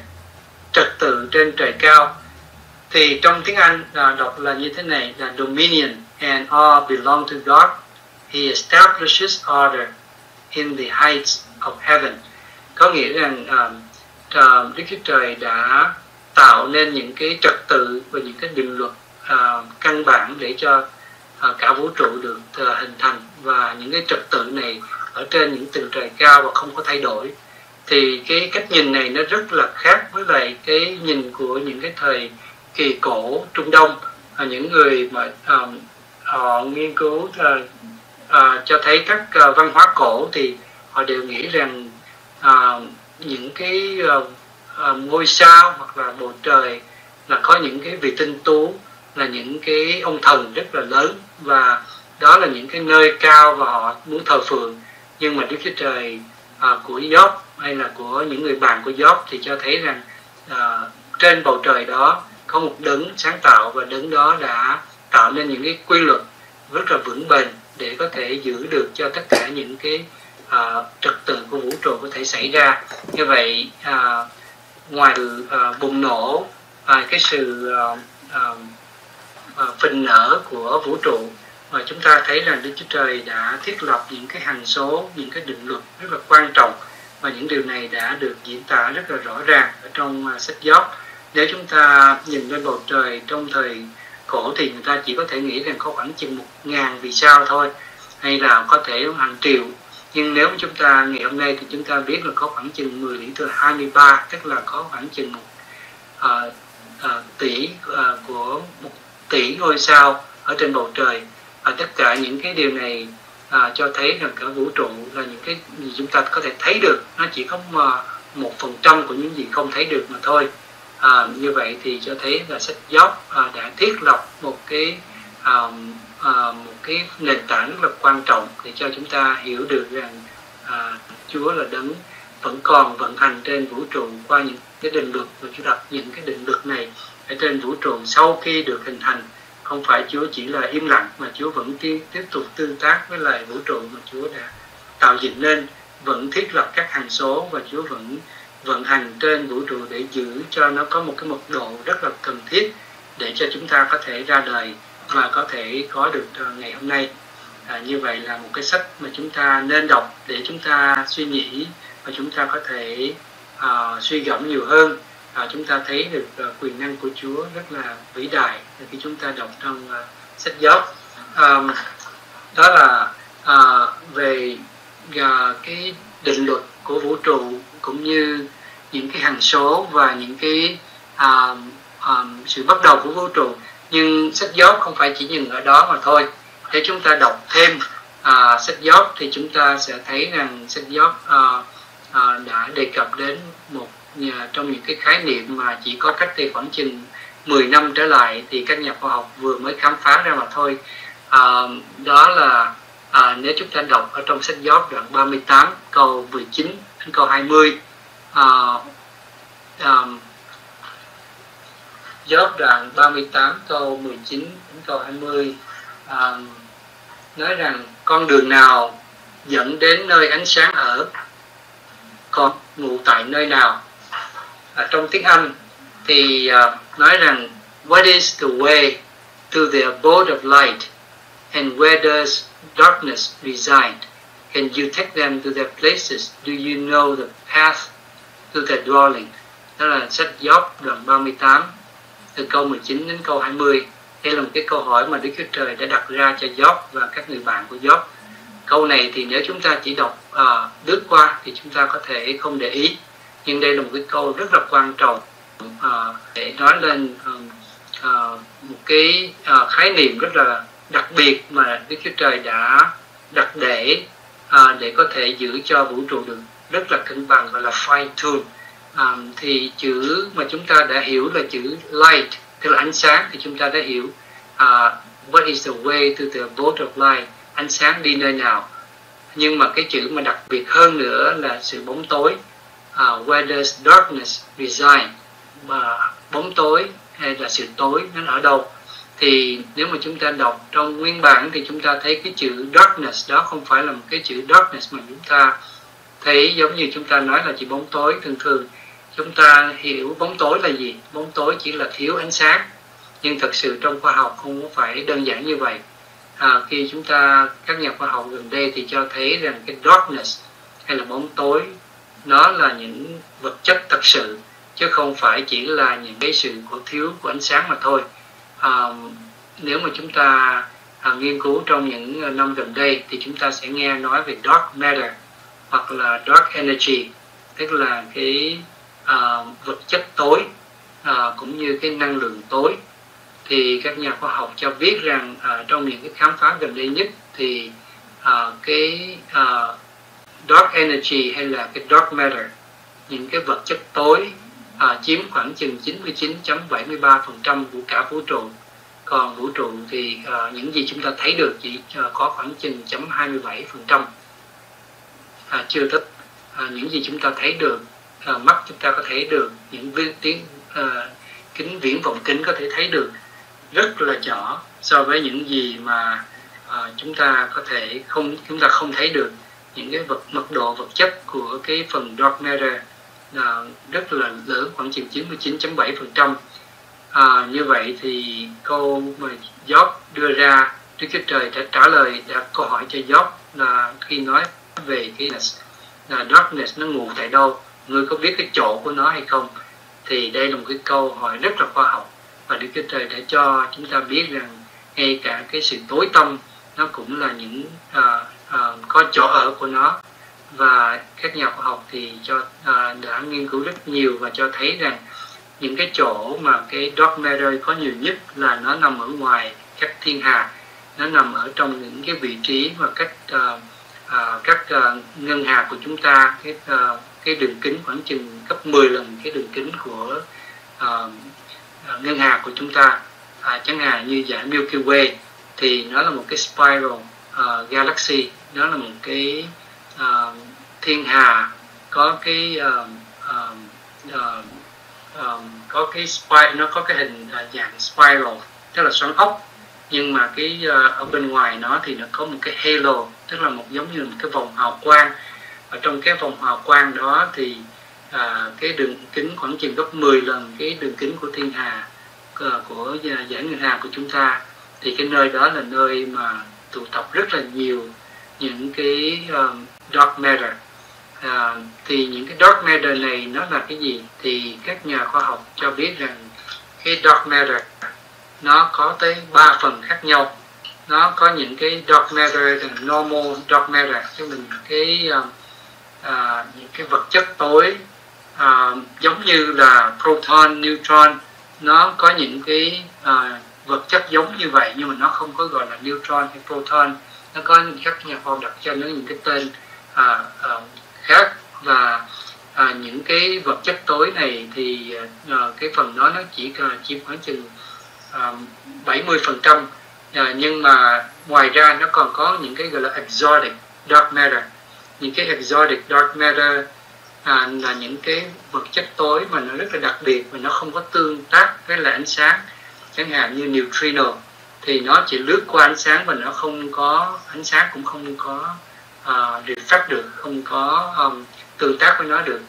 Speaker 1: trật tự trên trời cao. Thì trong tiếng Anh là đọc là như thế này là dominion and all belong to God. He establishes order in the heights of heaven. Có nghĩa rằng um, uh, Đức Chúa Trời đã tạo nên những cái trật tự và những cái định luật uh, căn bản để cho uh, cả vũ trụ được uh, hình thành. Và những cái trật tự này ở trên những tầng trời cao và không có thay đổi. Thì cái cách nhìn này nó rất là khác với lại cái nhìn của những cái thời kỳ cổ Trung Đông. À, những người mà à, họ nghiên cứu uh, à, cho thấy các à, văn hóa cổ thì họ đều nghĩ rằng à, những cái à, à, ngôi sao hoặc là bầu trời là có những cái vị tinh tú là những cái ông thần rất là lớn và đó là những cái nơi cao và họ muốn thờ phượng. Nhưng mà Đức Chúa Trời à, của Gióp hay là của những người bạn của Gióp thì cho thấy rằng à, trên bầu trời đó có một đấng sáng tạo và đấng đó đã tạo nên những cái quy luật rất là vững bền để có thể giữ được cho tất cả những cái uh, trật tự của vũ trụ có thể xảy ra như vậy uh, ngoài từ uh, bùng nổ uh, cái sự uh, uh, uh, phình nở của vũ trụ mà chúng ta thấy là Đức Chúa Trời đã thiết lập những cái hằng số, những cái định luật rất là quan trọng và những điều này đã được diễn tả rất là rõ ràng ở trong uh, sách Gióp. Nếu chúng ta nhìn lên bầu trời trong thời cổ thì người ta chỉ có thể nghĩ rằng có khoảng chừng một ngàn vì sao thôi. hay là có thể hàng triệu. Nhưng nếu chúng ta ngày hôm nay thì chúng ta biết là có khoảng chừng 10 đến từ 23 tức là có khoảng chừng một uh, uh, tỷ uh, của một tỷ ngôi sao ở trên bầu trời. Và tất cả những cái điều này à, cho thấy rằng cả vũ trụ là những cái gì chúng ta có thể thấy được. Nó chỉ có một phần trăm của những gì không thấy được mà thôi à, như vậy thì cho thấy là sách Job à, đã thiết lập một cái à, à, một cái nền tảng rất là quan trọng để cho chúng ta hiểu được rằng à, Chúa là đấng vẫn còn vận hành trên vũ trụ qua những cái định luật và Chúa đặt những cái định luật này ở trên vũ trụ sau khi được hình thành. Không phải Chúa chỉ là im lặng mà Chúa vẫn tiếp, tiếp tục tương tác với lại vũ trụ mà Chúa đã tạo dựng nên vẫn thiết lập các hằng số và Chúa vẫn vận hành trên vũ trụ để giữ cho nó có một cái mật độ rất là cần thiết để cho chúng ta có thể ra đời và có thể có được ờ, ngày hôm nay. À, như vậy là một cái sách mà chúng ta nên đọc để chúng ta suy nghĩ và chúng ta có thể uh, suy gẫm nhiều hơn. À, chúng ta thấy được uh, quyền năng của Chúa rất là vĩ đại khi chúng ta đọc trong uh, sách gió um, đó là uh, về uh, cái định luật của vũ trụ cũng như những cái hằng số và những cái uh, um, sự bắt đầu của vũ trụ. Nhưng sách gió không phải chỉ dừng ở đó mà thôi. Để chúng ta đọc thêm uh, sách gió thì chúng ta sẽ thấy rằng sách gió uh, uh, đã đề cập đến một nhà, trong những cái khái niệm mà chỉ có cách đây khoảng chừng 10 năm trở lại thì các nhà khoa học vừa mới khám phá ra mà thôi. À, đó là à, nếu chúng ta đọc ở trong sách gió đoạn 38 câu 19 đến câu 20 à, à, Job đoạn 38 câu 19 đến câu 20 à, nói rằng con đường nào dẫn đến nơi ánh sáng ở con ngủ tại nơi nào? À, trong tiếng Anh thì uh, nói rằng what is the way to the abode of light and where does darkness reside? Can you take them to their places? Do you know the path to their dwelling? Đó là sách Job đoạn 38 từ câu 19 đến câu 20 đây là một cái câu hỏi mà Đức Chúa Trời đã đặt ra cho Job và các người bạn của Job câu này thì nếu chúng ta chỉ đọc uh, lướt qua thì chúng ta có thể không để ý. Nhưng đây là một cái câu rất là quan trọng uh, để nói lên uh, uh, một cái uh, khái niệm rất là đặc biệt mà Đức Chúa Trời đã đặt để à, để có thể giữ cho vũ trụ được rất là cân bằng gọi là fine tune. À, thì chữ mà chúng ta đã hiểu là chữ light tức là ánh sáng thì chúng ta đã hiểu à, what is the way to the boat of light ánh sáng đi nơi nào. Nhưng mà cái chữ mà đặc biệt hơn nữa là sự bóng tối uh, where does darkness reside? Mà bóng tối hay là sự tối nó ở đâu? Thì nếu mà chúng ta đọc trong nguyên bản thì chúng ta thấy cái chữ darkness đó không phải là một cái chữ darkness mà chúng ta thấy giống như chúng ta nói là chỉ bóng tối. Thường thường chúng ta hiểu bóng tối là gì? Bóng tối chỉ là thiếu ánh sáng. Nhưng thật sự trong khoa học không phải đơn giản như vậy. À, khi chúng ta các nhà khoa học gần đây thì cho thấy rằng cái darkness hay là bóng tối nó là những vật chất thật sự chứ không phải chỉ là những cái sự của thiếu của ánh sáng mà thôi à, nếu mà chúng ta à, nghiên cứu trong những à, năm gần đây thì chúng ta sẽ nghe nói về dark matter hoặc là dark energy tức là cái à, vật chất tối à, cũng như cái năng lượng tối. Thì các nhà khoa học cho biết rằng à, trong những cái khám phá gần đây nhất thì à, cái à, dark energy hay là cái dark matter những cái vật chất tối à, chiếm khoảng chừng 99.73% của cả vũ trụ. Còn vũ trụ thì à, những gì chúng ta thấy được chỉ à, có khoảng chừng 27% à, chưa thích à, những gì chúng ta thấy được à, mắt chúng ta có thể được những vi, tiếng à, kính viễn vọng kính có thể thấy được rất là nhỏ so với những gì mà à, chúng ta có thể không chúng ta không thấy được những cái vật mật độ vật chất của cái phần dark matter. Ờ, rất là lớn khoảng chừng 99.7% à, ờ, như vậy thì câu mà Job đưa ra Đức Chúa Trời đã trả lời đã câu hỏi cho Job là khi nói về cái là darkness nó ngủ tại đâu người có biết cái chỗ của nó hay không? Thì đây là một cái câu hỏi rất là khoa học và Đức Chúa Trời đã cho chúng ta biết rằng ngay cả cái sự tối tâm nó cũng là những uh, uh, có chỗ ở của nó và các nhà khoa học thì cho uh, đã nghiên cứu rất nhiều và cho thấy rằng những cái chỗ mà cái dark matter có nhiều nhất là nó nằm ở ngoài các thiên hà. Nó nằm ở trong những cái vị trí mà cách uh, uh, các uh, ngân hà của chúng ta cái uh, cái đường kính khoảng chừng gấp 10 lần cái đường kính của uh, ngân hà của chúng ta. À, chẳng hạn như giải Milky Way thì nó là một cái spiral uh, galaxy. Nó là một cái uh, thiên hà có cái uh, uh, uh, um, có cái spiral nó có cái hình uh, dạng spiral tức là xoắn ốc. Nhưng mà cái uh, ở bên ngoài nó thì nó có một cái halo tức là một giống như một cái vòng hào quang. Ở trong cái vòng hào quang đó thì uh, cái đường kính khoảng chừng gấp 10 lần cái đường kính của thiên hà uh, của giải ngân hà của chúng ta. Thì cái nơi đó là nơi mà tụ tập rất là nhiều những cái um, dark matter à, thì những cái dark matter này nó là cái gì? Thì các nhà khoa học cho biết rằng cái dark matter nó có tới ba phần khác nhau. Nó có những cái dark matter là normal dark matter cho mình cái uh, à, những cái vật chất tối à, giống như là proton neutron. Nó có những cái à, vật chất giống như vậy nhưng mà nó không có gọi là neutron hay proton. Nó có những các nhà khoa học đặt cho nó những cái tên à, à, khác. Và à, những cái vật chất tối này thì à, cái phần đó nó chỉ à, chiếm khoảng chừng à, 70 phần trăm. À, nhưng mà ngoài ra nó còn có những cái gọi là exotic dark matter. Những cái exotic dark matter à, là những cái vật chất tối mà nó rất là đặc biệt và nó không có tương tác với lại ánh sáng. Chẳng hạn như neutrino thì nó chỉ lướt qua ánh sáng và nó không có ánh sáng cũng không có À, uh, reflect được không có um, tương tác với nó được.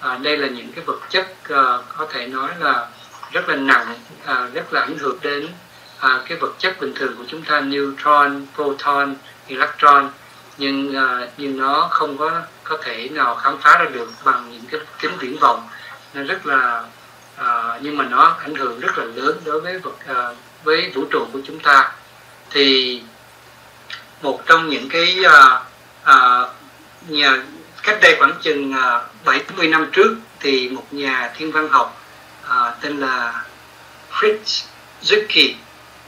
Speaker 1: À, đây là những cái vật chất uh, có thể nói là rất là nặng uh, rất là ảnh hưởng đến uh, cái vật chất bình thường của chúng ta neutron proton electron. Nhưng uh, nhưng nó không có có thể nào khám phá ra được bằng những cái kính viễn vọng. Nó rất là uh, nhưng mà nó ảnh hưởng rất là lớn đối với vật uh, với vũ trụ của chúng ta. Thì một trong những cái uh, à, nhà cách đây khoảng chừng à, 70 năm trước thì một nhà thiên văn học à, tên là Fritz Zwicky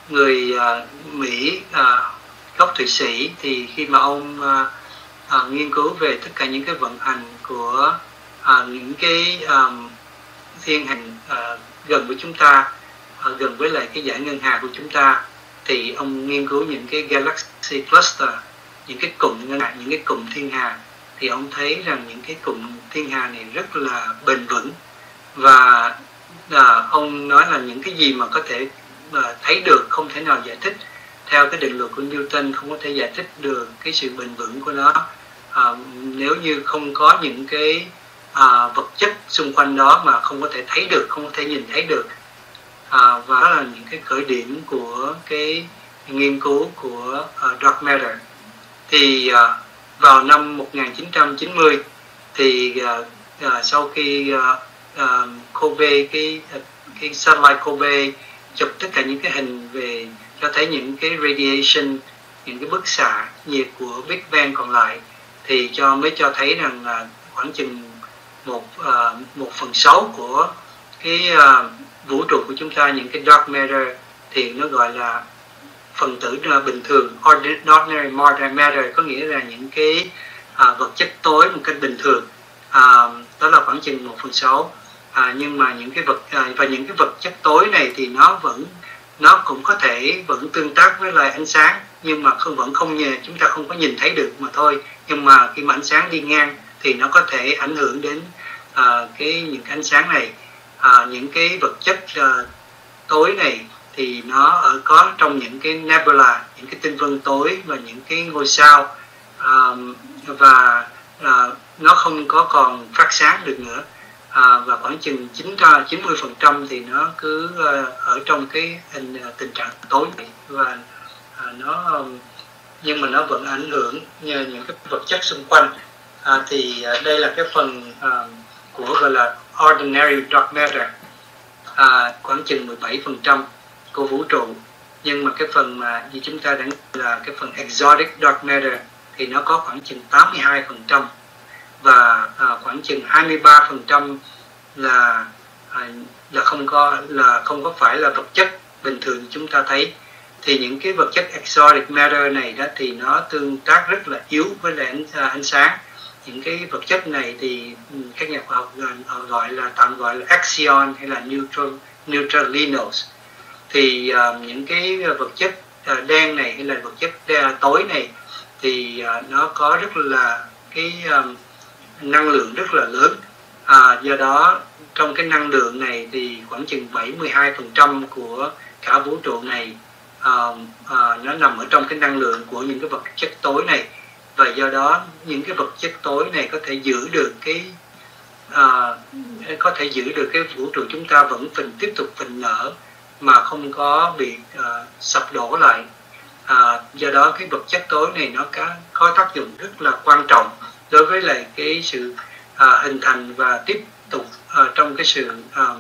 Speaker 1: người à, Mỹ à, gốc Thụy Sĩ thì khi mà ông à, à, nghiên cứu về tất cả những cái vận hành của à, những cái à, thiên hành à, gần với chúng ta à, gần với lại cái giải ngân hà của chúng ta thì ông nghiên cứu những cái galaxy cluster những cái cụm ngân hàng những cái cụm thiên hà thì ông thấy rằng những cái cụm thiên hà này rất là bền vững. Và à, ông nói là những cái gì mà có thể à, thấy được không thể nào giải thích. Theo cái định luật của Newton không có thể giải thích được cái sự bền vững của nó. À, nếu như không có những cái à, vật chất xung quanh đó mà không có thể thấy được không có thể nhìn thấy được. À, và đó là những cái khởi điểm của cái nghiên cứu của à, uh, dark matter thì à, vào năm 1990 thì à, à, sau khi Kobe cái cái satellite Kobe chụp tất cả những cái hình về cho thấy những cái radiation những cái bức xạ nhiệt của Big Bang còn lại thì cho mới cho thấy rằng là khoảng chừng một uh, một phần sáu của cái uh, vũ trụ của chúng ta những cái dark matter thì nó gọi là phần tử là bình thường. Ordinary matter có nghĩa là những cái à, vật chất tối một cách bình thường. À, đó là khoảng chừng một phần sáu. À, nhưng mà những cái vật à, và những cái vật chất tối này thì nó vẫn nó cũng có thể vẫn tương tác với lại ánh sáng nhưng mà không vẫn không nhờ chúng ta không có nhìn thấy được mà thôi. Nhưng mà khi mà ánh sáng đi ngang thì nó có thể ảnh hưởng đến à, cái những cái ánh sáng này. À, những cái vật chất à, tối này thì nó ở có trong những cái nebula những cái tinh vân tối và những cái ngôi sao. Um, và uh, nó không có còn phát sáng được nữa. À, và khoảng chừng 90 ờ, phần trăm thì nó cứ uh, ở trong cái hình uh, tình trạng tối và uh, nó um, nhưng mà nó vẫn ảnh hưởng nhờ những cái vật chất xung quanh. À, thì uh, đây là cái phần uh, của gọi là ordinary dark matter. À, khoảng chừng 17 phần trăm của vũ trụ. Nhưng mà cái phần mà như chúng ta đã là cái phần exotic dark matter thì nó có khoảng chừng 82 phần trăm và à, khoảng chừng 23 phần trăm là à, là không có là không có phải là vật chất bình thường chúng ta thấy. Thì những cái vật chất exotic matter này đó thì nó tương tác rất là yếu với lại ánh, à, ánh sáng. Những cái vật chất này thì ừ, các nhà khoa học à, gọi là tạm gọi là axion hay là neutral neutralinos thì uh, những cái ờ, vật chất ờ, uh, đen này hay là vật chất uh, tối này thì uh, nó có rất là cái um, năng lượng rất là lớn. À, do đó trong cái năng lượng này thì khoảng chừng 72% của cả vũ trụ này à, à, nó nằm ở trong cái năng lượng của những cái vật chất tối này. Và do đó những cái vật chất tối này có thể giữ được cái à, có thể giữ được cái vũ trụ chúng ta vẫn phình tiếp tục phình nở mà không có bị uh, sập đổ lại. À, do đó cái vật chất tối này nó có, có tác dụng rất là quan trọng đối với lại cái sự uh, hình thành và tiếp tục uh, trong cái sự uh,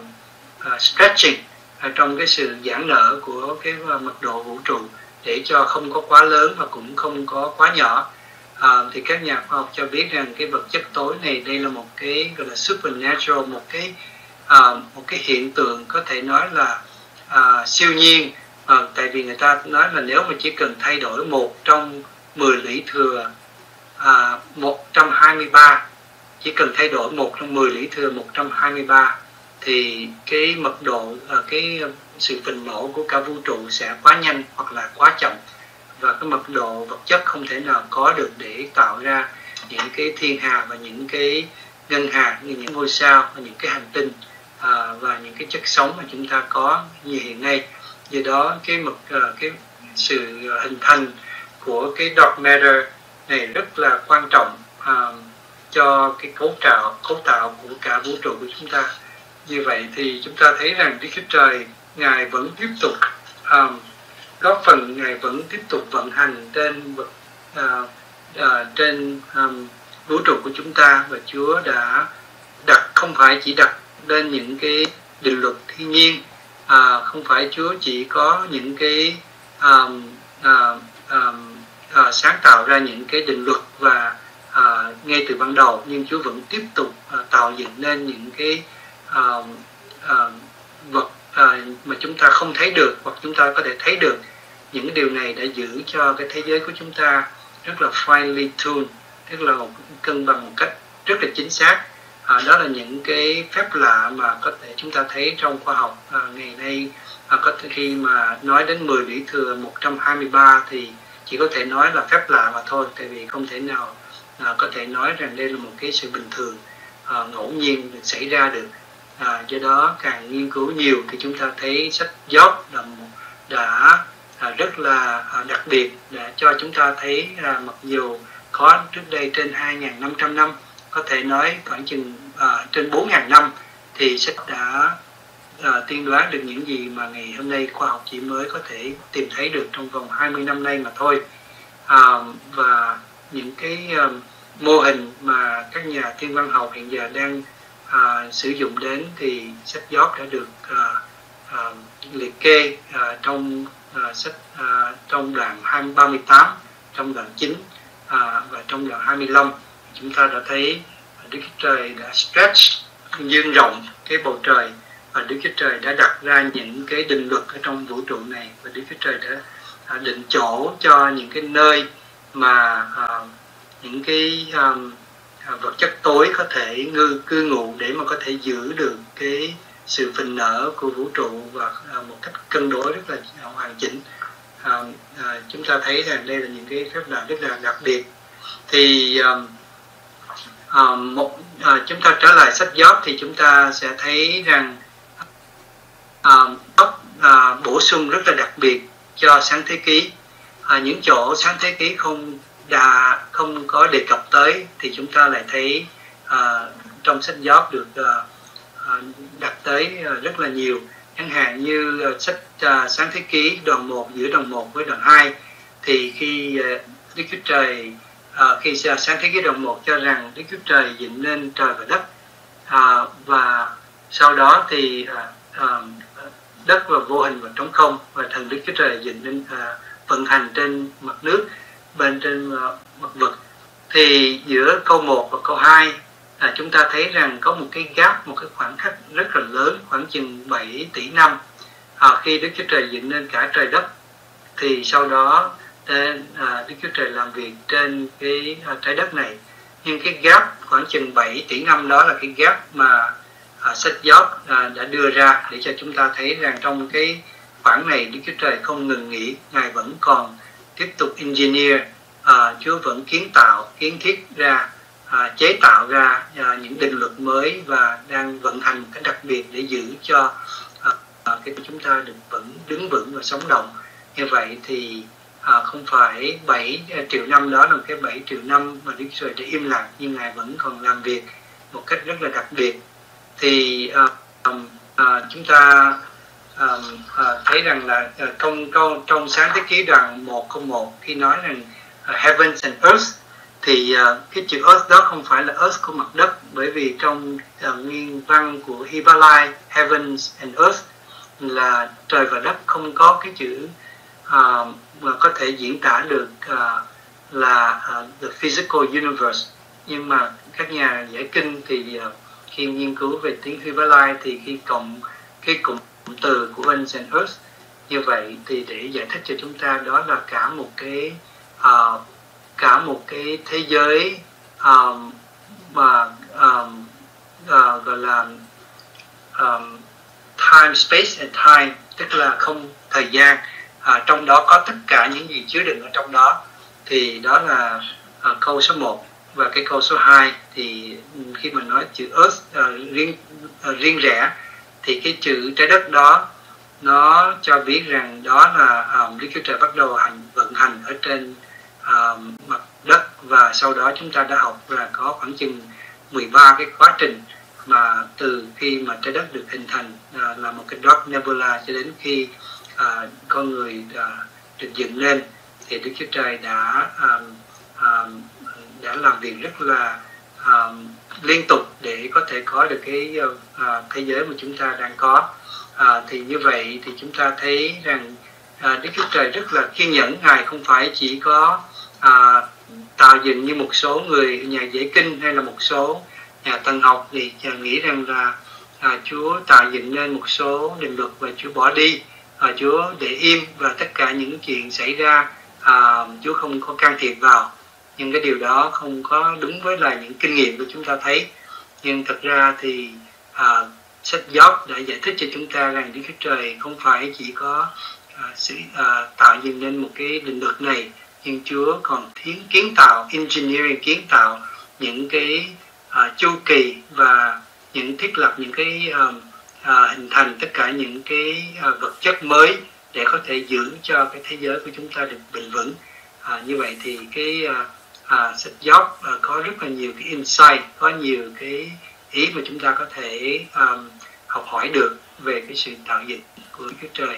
Speaker 1: uh, stretching uh, trong cái sự giãn nở của cái uh, mật độ vũ trụ để cho không có quá lớn và cũng không có quá nhỏ. À, thì các nhà khoa học cho biết rằng cái vật chất tối này đây là một cái gọi là supernatural một cái à, một cái hiện tượng có thể nói là à, siêu nhiên. À, tại vì người ta nói là nếu mà chỉ cần thay đổi một trong 10 lý thừa à, 123 chỉ cần thay đổi một trong 10 lý thừa 123 thì cái mật độ à, cái sự phình nổ của cả vũ trụ sẽ quá nhanh hoặc là quá chậm. Và cái mật độ vật chất không thể nào có được để tạo ra những cái thiên hà và những cái ngân hà như những ngôi sao và những cái hành tinh à, và những cái chất sống mà chúng ta có như hiện nay. Do đó cái mực à, cái sự à, hình thành của cái dark matter này rất là quan trọng à, cho cái cấu tạo cấu tạo của cả vũ trụ của chúng ta. Như vậy thì chúng ta thấy rằng Đức Chúa Trời ngài vẫn tiếp tục um, góp phần ngài vẫn tiếp tục vận hành trên uh, uh, trên um, vũ trụ của chúng ta. Và Chúa đã đặt không phải chỉ đặt lên những cái định luật thiên nhiên. À, không phải Chúa chỉ có những cái à, à, à, à, sáng tạo ra những cái định luật và à, ngay từ ban đầu nhưng Chúa vẫn tiếp tục à, tạo dựng nên những cái à, à, vật à, mà chúng ta không thấy được hoặc chúng ta có thể thấy được. Những điều này đã giữ cho cái thế giới của chúng ta rất là finely tuned tức là một cân bằng một cách rất là chính xác à, đó là những cái phép lạ mà có thể chúng ta thấy trong khoa học à, ngày nay. À, có thể khi mà nói đến 10 lũy thừa 123 thì chỉ có thể nói là phép lạ mà thôi tại vì không thể nào à, có thể nói rằng đây là một cái sự bình thường à, ngẫu nhiên xảy ra được. À, do đó càng nghiên cứu nhiều thì chúng ta thấy sách Job là một, đã à, rất là à, đặc biệt để cho chúng ta thấy à, mặc dù có trước đây trên 2.500 năm có thể nói khoảng chừng à, trên 4.000 năm thì sách đã à, tiên đoán được những gì mà ngày hôm nay khoa học chỉ mới có thể tìm thấy được trong vòng 20 năm nay mà thôi. À, và những cái à, mô hình mà các nhà thiên văn học hiện giờ đang à, sử dụng đến thì sách gióp đã được à, à, liệt kê à, trong à, sách à, trong đoạn 238 trong đoạn 9 à, và trong đoạn 25 chúng ta đã thấy Đức Chúa Trời đã stretch dương rộng cái bầu trời và Đức Chúa Trời đã đặt ra những cái định luật ở trong vũ trụ này và Đức Chúa Trời đã à, định chỗ cho những cái nơi mà uh, những cái um, vật chất tối có thể ngư cư ngụ để mà có thể giữ được cái sự phình nở của vũ trụ và một cách cân đối rất là hoàn chỉnh. À, à, chúng ta thấy rằng đây là những cái phép lạ rất là đặc biệt. Thì um, à, một à, chúng ta trở lại sách Gióp thì chúng ta sẽ thấy rằng à, Job à, bổ sung rất là đặc biệt cho sáng thế ký. À, những chỗ sáng thế ký không đã không có đề cập tới thì chúng ta lại thấy à, trong sách Gióp được à, đặt tới rất là nhiều. Chẳng hạn như sách uh, sáng thế ký đoạn 1 giữa đoạn 1 với đoạn 2 thì khi uh, Đức Chúa Trời à, khi sáng thế ký đoạn 1 cho rằng Đức Chúa Trời dựng nên trời và đất. À, và sau đó thì à, à, đất và vô hình và trống không và thần thần Đức Chúa Trời dựng nên à, vận hành trên mặt nước bên trên à, mặt vực. Thì giữa câu 1 và câu 2 là chúng ta thấy rằng có một cái gap một cái khoảng cách rất là lớn khoảng chừng 7 tỷ năm. À, khi Đức Chúa Trời dựng nên cả trời đất thì sau đó trên à, Đức Chúa Trời làm việc trên cái à, trái đất này. Nhưng cái gap khoảng chừng 7 tỷ năm đó là cái gap mà à, sách Job à, đã đưa ra để cho chúng ta thấy rằng trong cái khoảng này Đức Chúa Trời không ngừng nghỉ Ngài vẫn còn tiếp tục engineer à, Chúa vẫn kiến tạo kiến thiết ra à, chế tạo ra à, những định luật mới và đang vận hành cái đặc biệt để giữ cho à, à, cái chúng ta được vẫn đứng vững và sống động. Như vậy thì à, không phải 7 à, triệu năm đó là cái 7 triệu năm mà Đức Trời đã im lặng nhưng Ngài vẫn còn làm việc một cách rất là đặc biệt. Thì à, à, chúng ta à, à, thấy rằng là à, trong câu trong sáng thế ký đoạn 101 khi nói rằng uh, heavens and earth thì uh, cái chữ earth đó không phải là earth của mặt đất bởi vì trong uh, nguyên văn của Hibbalai heavens and earth là trời và đất không có cái chữ uh, mà có thể diễn tả được uh, là uh, the physical universe. Nhưng mà các nhà giải kinh thì uh, khi nghiên cứu về tiếng Hibbalai thì khi cộng cái cụm từ của heavens and earth như vậy thì để giải thích cho chúng ta đó là cả một cái uh, cả một cái thế giới um, mà um, uh, gọi là um, time space and time tức là không thời gian à, trong đó có tất cả những gì chứa đựng ở trong đó. Thì đó là à, câu số 1 và cái câu số 2 thì khi mình nói chữ earth à, riêng à, riêng rẽ thì cái chữ trái đất đó nó cho biết rằng đó là um, Đức Chúa Trời bắt đầu hành vận hành ở trên uh, mặt đất. Và sau đó chúng ta đã học là có khoảng chừng 13 cái quá trình mà từ khi mà trái đất được hình thành uh, là một cái dark nebula cho đến khi à, con người à, được dựng lên thì Đức Chúa Trời đã à, à, đã làm việc rất là à, liên tục để có thể có được cái à, thế giới mà chúng ta đang có. À, thì như vậy thì chúng ta thấy rằng à, Đức Chúa Trời rất là kiên nhẫn. Ngài không phải chỉ có à, tạo dựng như một số người nhà giải kinh hay là một số nhà tân học thì nghĩ rằng là à, Chúa tạo dựng nên một số định luật và Chúa bỏ đi à, Chúa để im và tất cả những chuyện xảy ra à, Chúa không có can thiệp vào. Nhưng cái điều đó không có đúng với là những kinh nghiệm của chúng ta thấy. Nhưng thật ra thì à, sách Job đã giải thích cho chúng ta rằng Đức Chúa Trời không phải chỉ có à, sự à, tạo dựng nên một cái định luật này nhưng Chúa còn kiến kiến tạo engineering kiến tạo những cái à, chu kỳ và những thiết lập những cái à, à, hình thành tất cả những cái à, vật chất mới để có thể giữ cho cái thế giới của chúng ta được bình vững. À, như vậy thì cái à, à, sách dốc à, có rất là nhiều cái insight có nhiều cái ý mà chúng ta có thể à, học hỏi được về cái sự tạo dựng của Chúa Trời.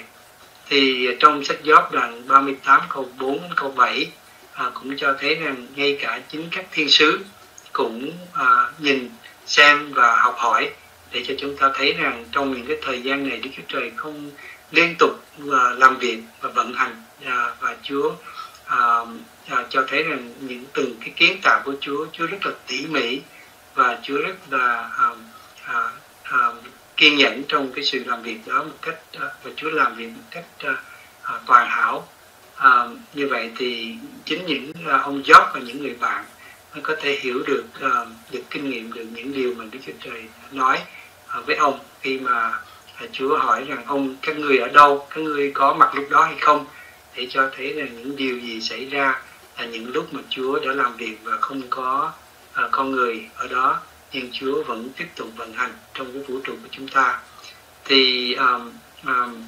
Speaker 1: Thì trong sách Gióp đoạn 38 câu 4 đến câu 7 à, cũng cho thấy rằng ngay cả chính các thiên sứ cũng à, nhìn xem và học hỏi để cho chúng ta thấy rằng trong những cái thời gian này Đức Chúa Trời không liên tục à, làm việc và vận hành à, và Chúa à, à, cho thấy rằng những từng cái kiến tạo của Chúa Chúa rất là tỉ mỉ và Chúa rất là à, à, à, kiên nhẫn trong cái sự làm việc đó một cách và Chúa làm việc một cách uh, toàn hảo. Như vậy thì chính những ông Job và những người bạn mới có thể hiểu được được kinh nghiệm được những điều mà Đức Chúa Trời nói. À, với ông khi mà à, Chúa hỏi rằng ông các người ở đâu? Các người có mặt lúc đó hay không? Để cho thấy là những điều gì xảy ra là những lúc mà Chúa đã làm việc và không có uh, con người ở đó nhưng Chúa vẫn tiếp tục vận hành trong cái vũ trụ của chúng ta. Thì um, um,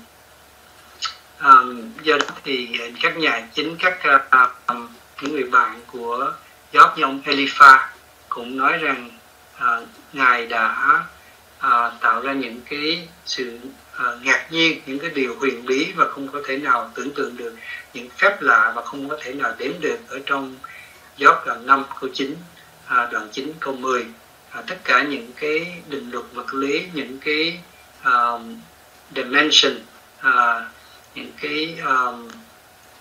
Speaker 1: um, do đó thì các nhà chính các uh, những người bạn của Job như ông Eliphaz cũng nói rằng uh, ngài đã à, tạo ra những cái sự à, ngạc nhiên những cái điều huyền bí và không có thể nào tưởng tượng được những phép lạ và không có thể nào đếm được ở trong Gióp đoạn 5 câu 9 à, đoạn 9 câu 10 à, tất cả những cái định luật vật lý những cái um, dimension à, những cái um,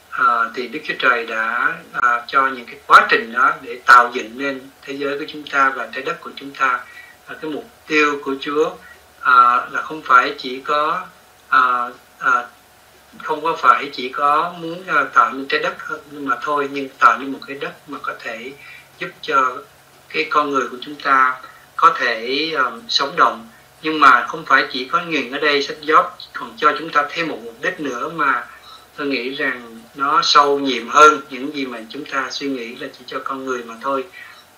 Speaker 1: à, thì Đức Chúa Trời đã à, cho những cái quá trình đó để tạo dựng nên thế giới của chúng ta và trái đất của chúng ta và cái mục tiêu của Chúa à, là không phải chỉ có à, à, không có phải chỉ có muốn à, tạo nên trái đất mà thôi nhưng tạo nên một cái đất mà có thể giúp cho cái con người của chúng ta có thể um, sống động. Nhưng mà không phải chỉ có ngừng ở đây sách gióp còn cho chúng ta thêm một mục đích nữa mà tôi nghĩ rằng nó sâu nhiệm hơn những gì mà chúng ta suy nghĩ là chỉ cho con người mà thôi.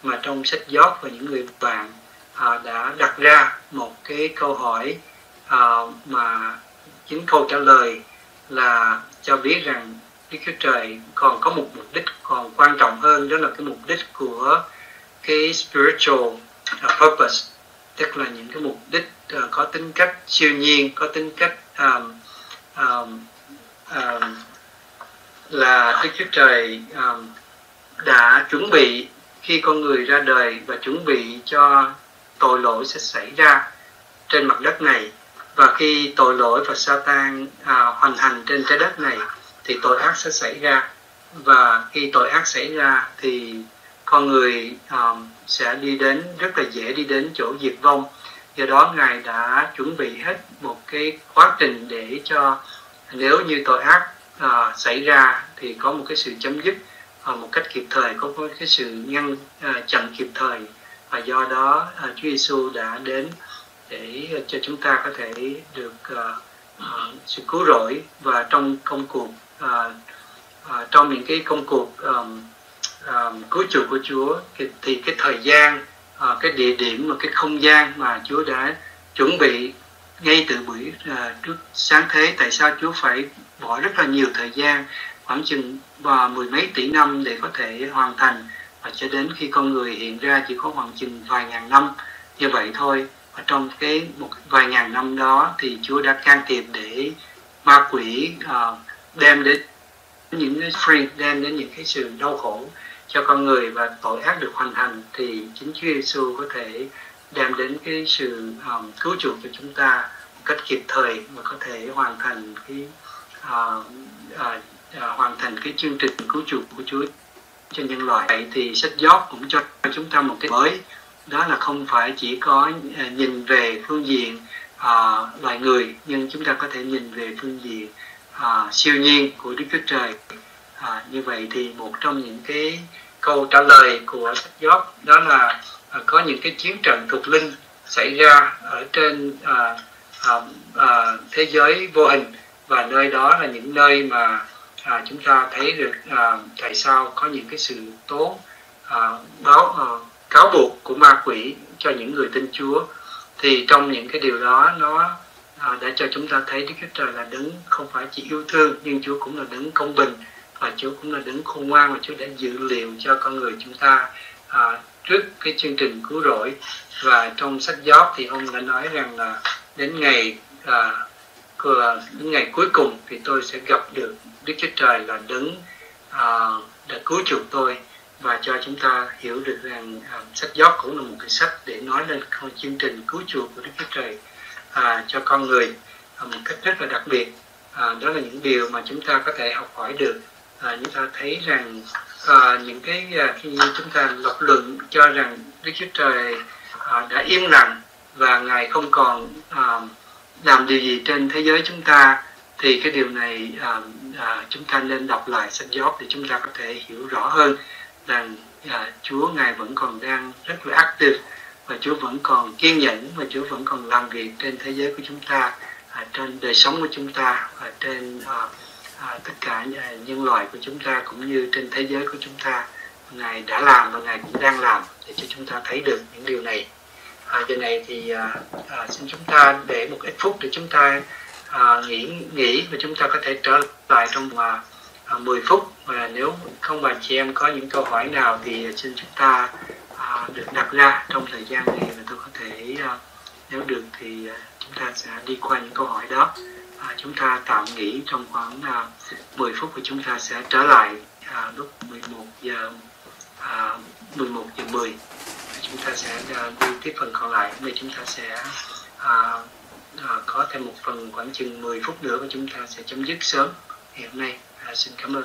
Speaker 1: Mà trong sách gióp và những người bạn à, đã đặt ra một cái câu hỏi à, mà chính câu trả lời là cho biết rằng Đức Chúa Trời còn có một mục đích còn quan trọng hơn đó là cái mục đích của cái spiritual ờ, purpose. Tức là những cái mục đích uh, có tính cách siêu nhiên có tính cách um, um, um, là Đức Chúa Trời um, đã chuẩn bị khi con người ra đời và chuẩn bị cho tội lỗi sẽ xảy ra trên mặt đất này. Và khi tội lỗi và Satan à, hoành hành trên trái đất này thì tội ác sẽ xảy ra. Và khi tội ác xảy ra thì con người um, sẽ đi đến rất là dễ đi đến chỗ diệt vong. Do đó ngài đã chuẩn bị hết một cái quá trình để cho nếu như tội ác uh, xảy ra thì có một cái sự chấm dứt uh, một cách kịp thời có một cái sự ngăn uh, chặn kịp thời và do đó à, Chúa Giêsu đã đến để à, cho chúng ta có thể được à, sự cứu rỗi và trong công cuộc trong những cái công cuộc cứu chuộc của Chúa thì, thì cái thời gian cái địa điểm và cái không gian mà Chúa đã chuẩn bị ngay từ buổi trước sáng thế tại sao Chúa phải bỏ rất là nhiều thời gian khoảng chừng và mười mấy tỷ năm để có thể hoàn thành và cho đến khi con người hiện ra chỉ có khoảng chừng vài ngàn năm như vậy thôi. Và trong cái một vài ngàn năm đó thì Chúa đã can thiệp để ma quỷ uh, đem đến những cái free đem đến những cái sự đau khổ cho con người và tội ác được hoàn thành thì chính Chúa Giêsu có thể đem đến cái sự um, cứu chuộc cho chúng ta một cách kịp thời và có thể hoàn thành cái uh, uh, uh, hoàn thành cái chương trình cứu chuộc của Chúa cho nhân loại vậy thì sách gióp cũng cho chúng ta một cái mới. Đó là không phải chỉ có à, nhìn về phương diện à, loài người nhưng chúng ta có thể nhìn về phương diện à, siêu nhiên của Đức Chúa Trời. À, như vậy thì một trong những cái câu trả lời của sách Gióp đó là à, có những cái chiến trận thuộc linh xảy ra ở trên à, à, à, thế giới vô hình. Và nơi đó là những nơi mà à, chúng ta thấy được à, tại sao có những cái sự tố à, báo à, cáo buộc của ma quỷ cho những người tin Chúa. Thì trong những cái điều đó nó à, đã cho chúng ta thấy Đức Chúa Trời là đứng không phải chỉ yêu thương nhưng Chúa cũng là đứng công bình và Chúa cũng là đứng khôn ngoan và Chúa đã dự liệu cho con người chúng ta à, trước cái chương trình cứu rỗi. Và trong sách Gióp thì ông đã nói rằng là đến ngày à, đến ngày cuối cùng thì tôi sẽ gặp được Đức Chúa Trời là đứng à, đã cứu chuộc tôi và cho chúng ta hiểu được rằng à, sách gió cũng là một cái sách để nói lên chương trình cứu chuộc của Đức Chúa Trời à, cho con người à, một cách rất là đặc biệt. À, đó là những điều mà chúng ta có thể học hỏi được. À, chúng ta thấy rằng à, những cái à, khi chúng ta lập luận cho rằng Đức Chúa Trời à, đã im lặng và ngài không còn à, làm điều gì trên thế giới chúng ta thì cái điều này à, à, chúng ta nên đọc lại sách Job để chúng ta có thể hiểu rõ hơn rằng à, Chúa ngài vẫn còn đang rất là active và Chúa vẫn còn kiên nhẫn và Chúa vẫn còn làm việc trên thế giới của chúng ta à, trên đời sống của chúng ta và trên à, à, tất cả à, nhân loại của chúng ta cũng như trên thế giới của chúng ta. Ngài đã làm và ngài cũng đang làm để cho chúng ta thấy được những điều này à, giờ này thì à, à, xin chúng ta để một ít phút để chúng ta à, nghỉ nghỉ và chúng ta có thể trở lại trong à, à, 10 phút. Và nếu không bà chị em có những câu hỏi nào thì xin chúng ta à, được đặt ra trong thời gian này và tôi có thể à, nếu được thì à, chúng ta sẽ đi qua những câu hỏi đó. À, chúng ta tạm nghỉ trong khoảng à, 10 phút và chúng ta sẽ trở lại à, lúc 11 giờ à, 11 giờ 10 chúng ta sẽ à, đi tiếp phần còn lại. Hôm nay chúng ta sẽ à, à, có thêm một phần khoảng chừng 10 phút nữa và chúng ta sẽ chấm dứt sớm ngày hôm nay. À, xin cảm ơn.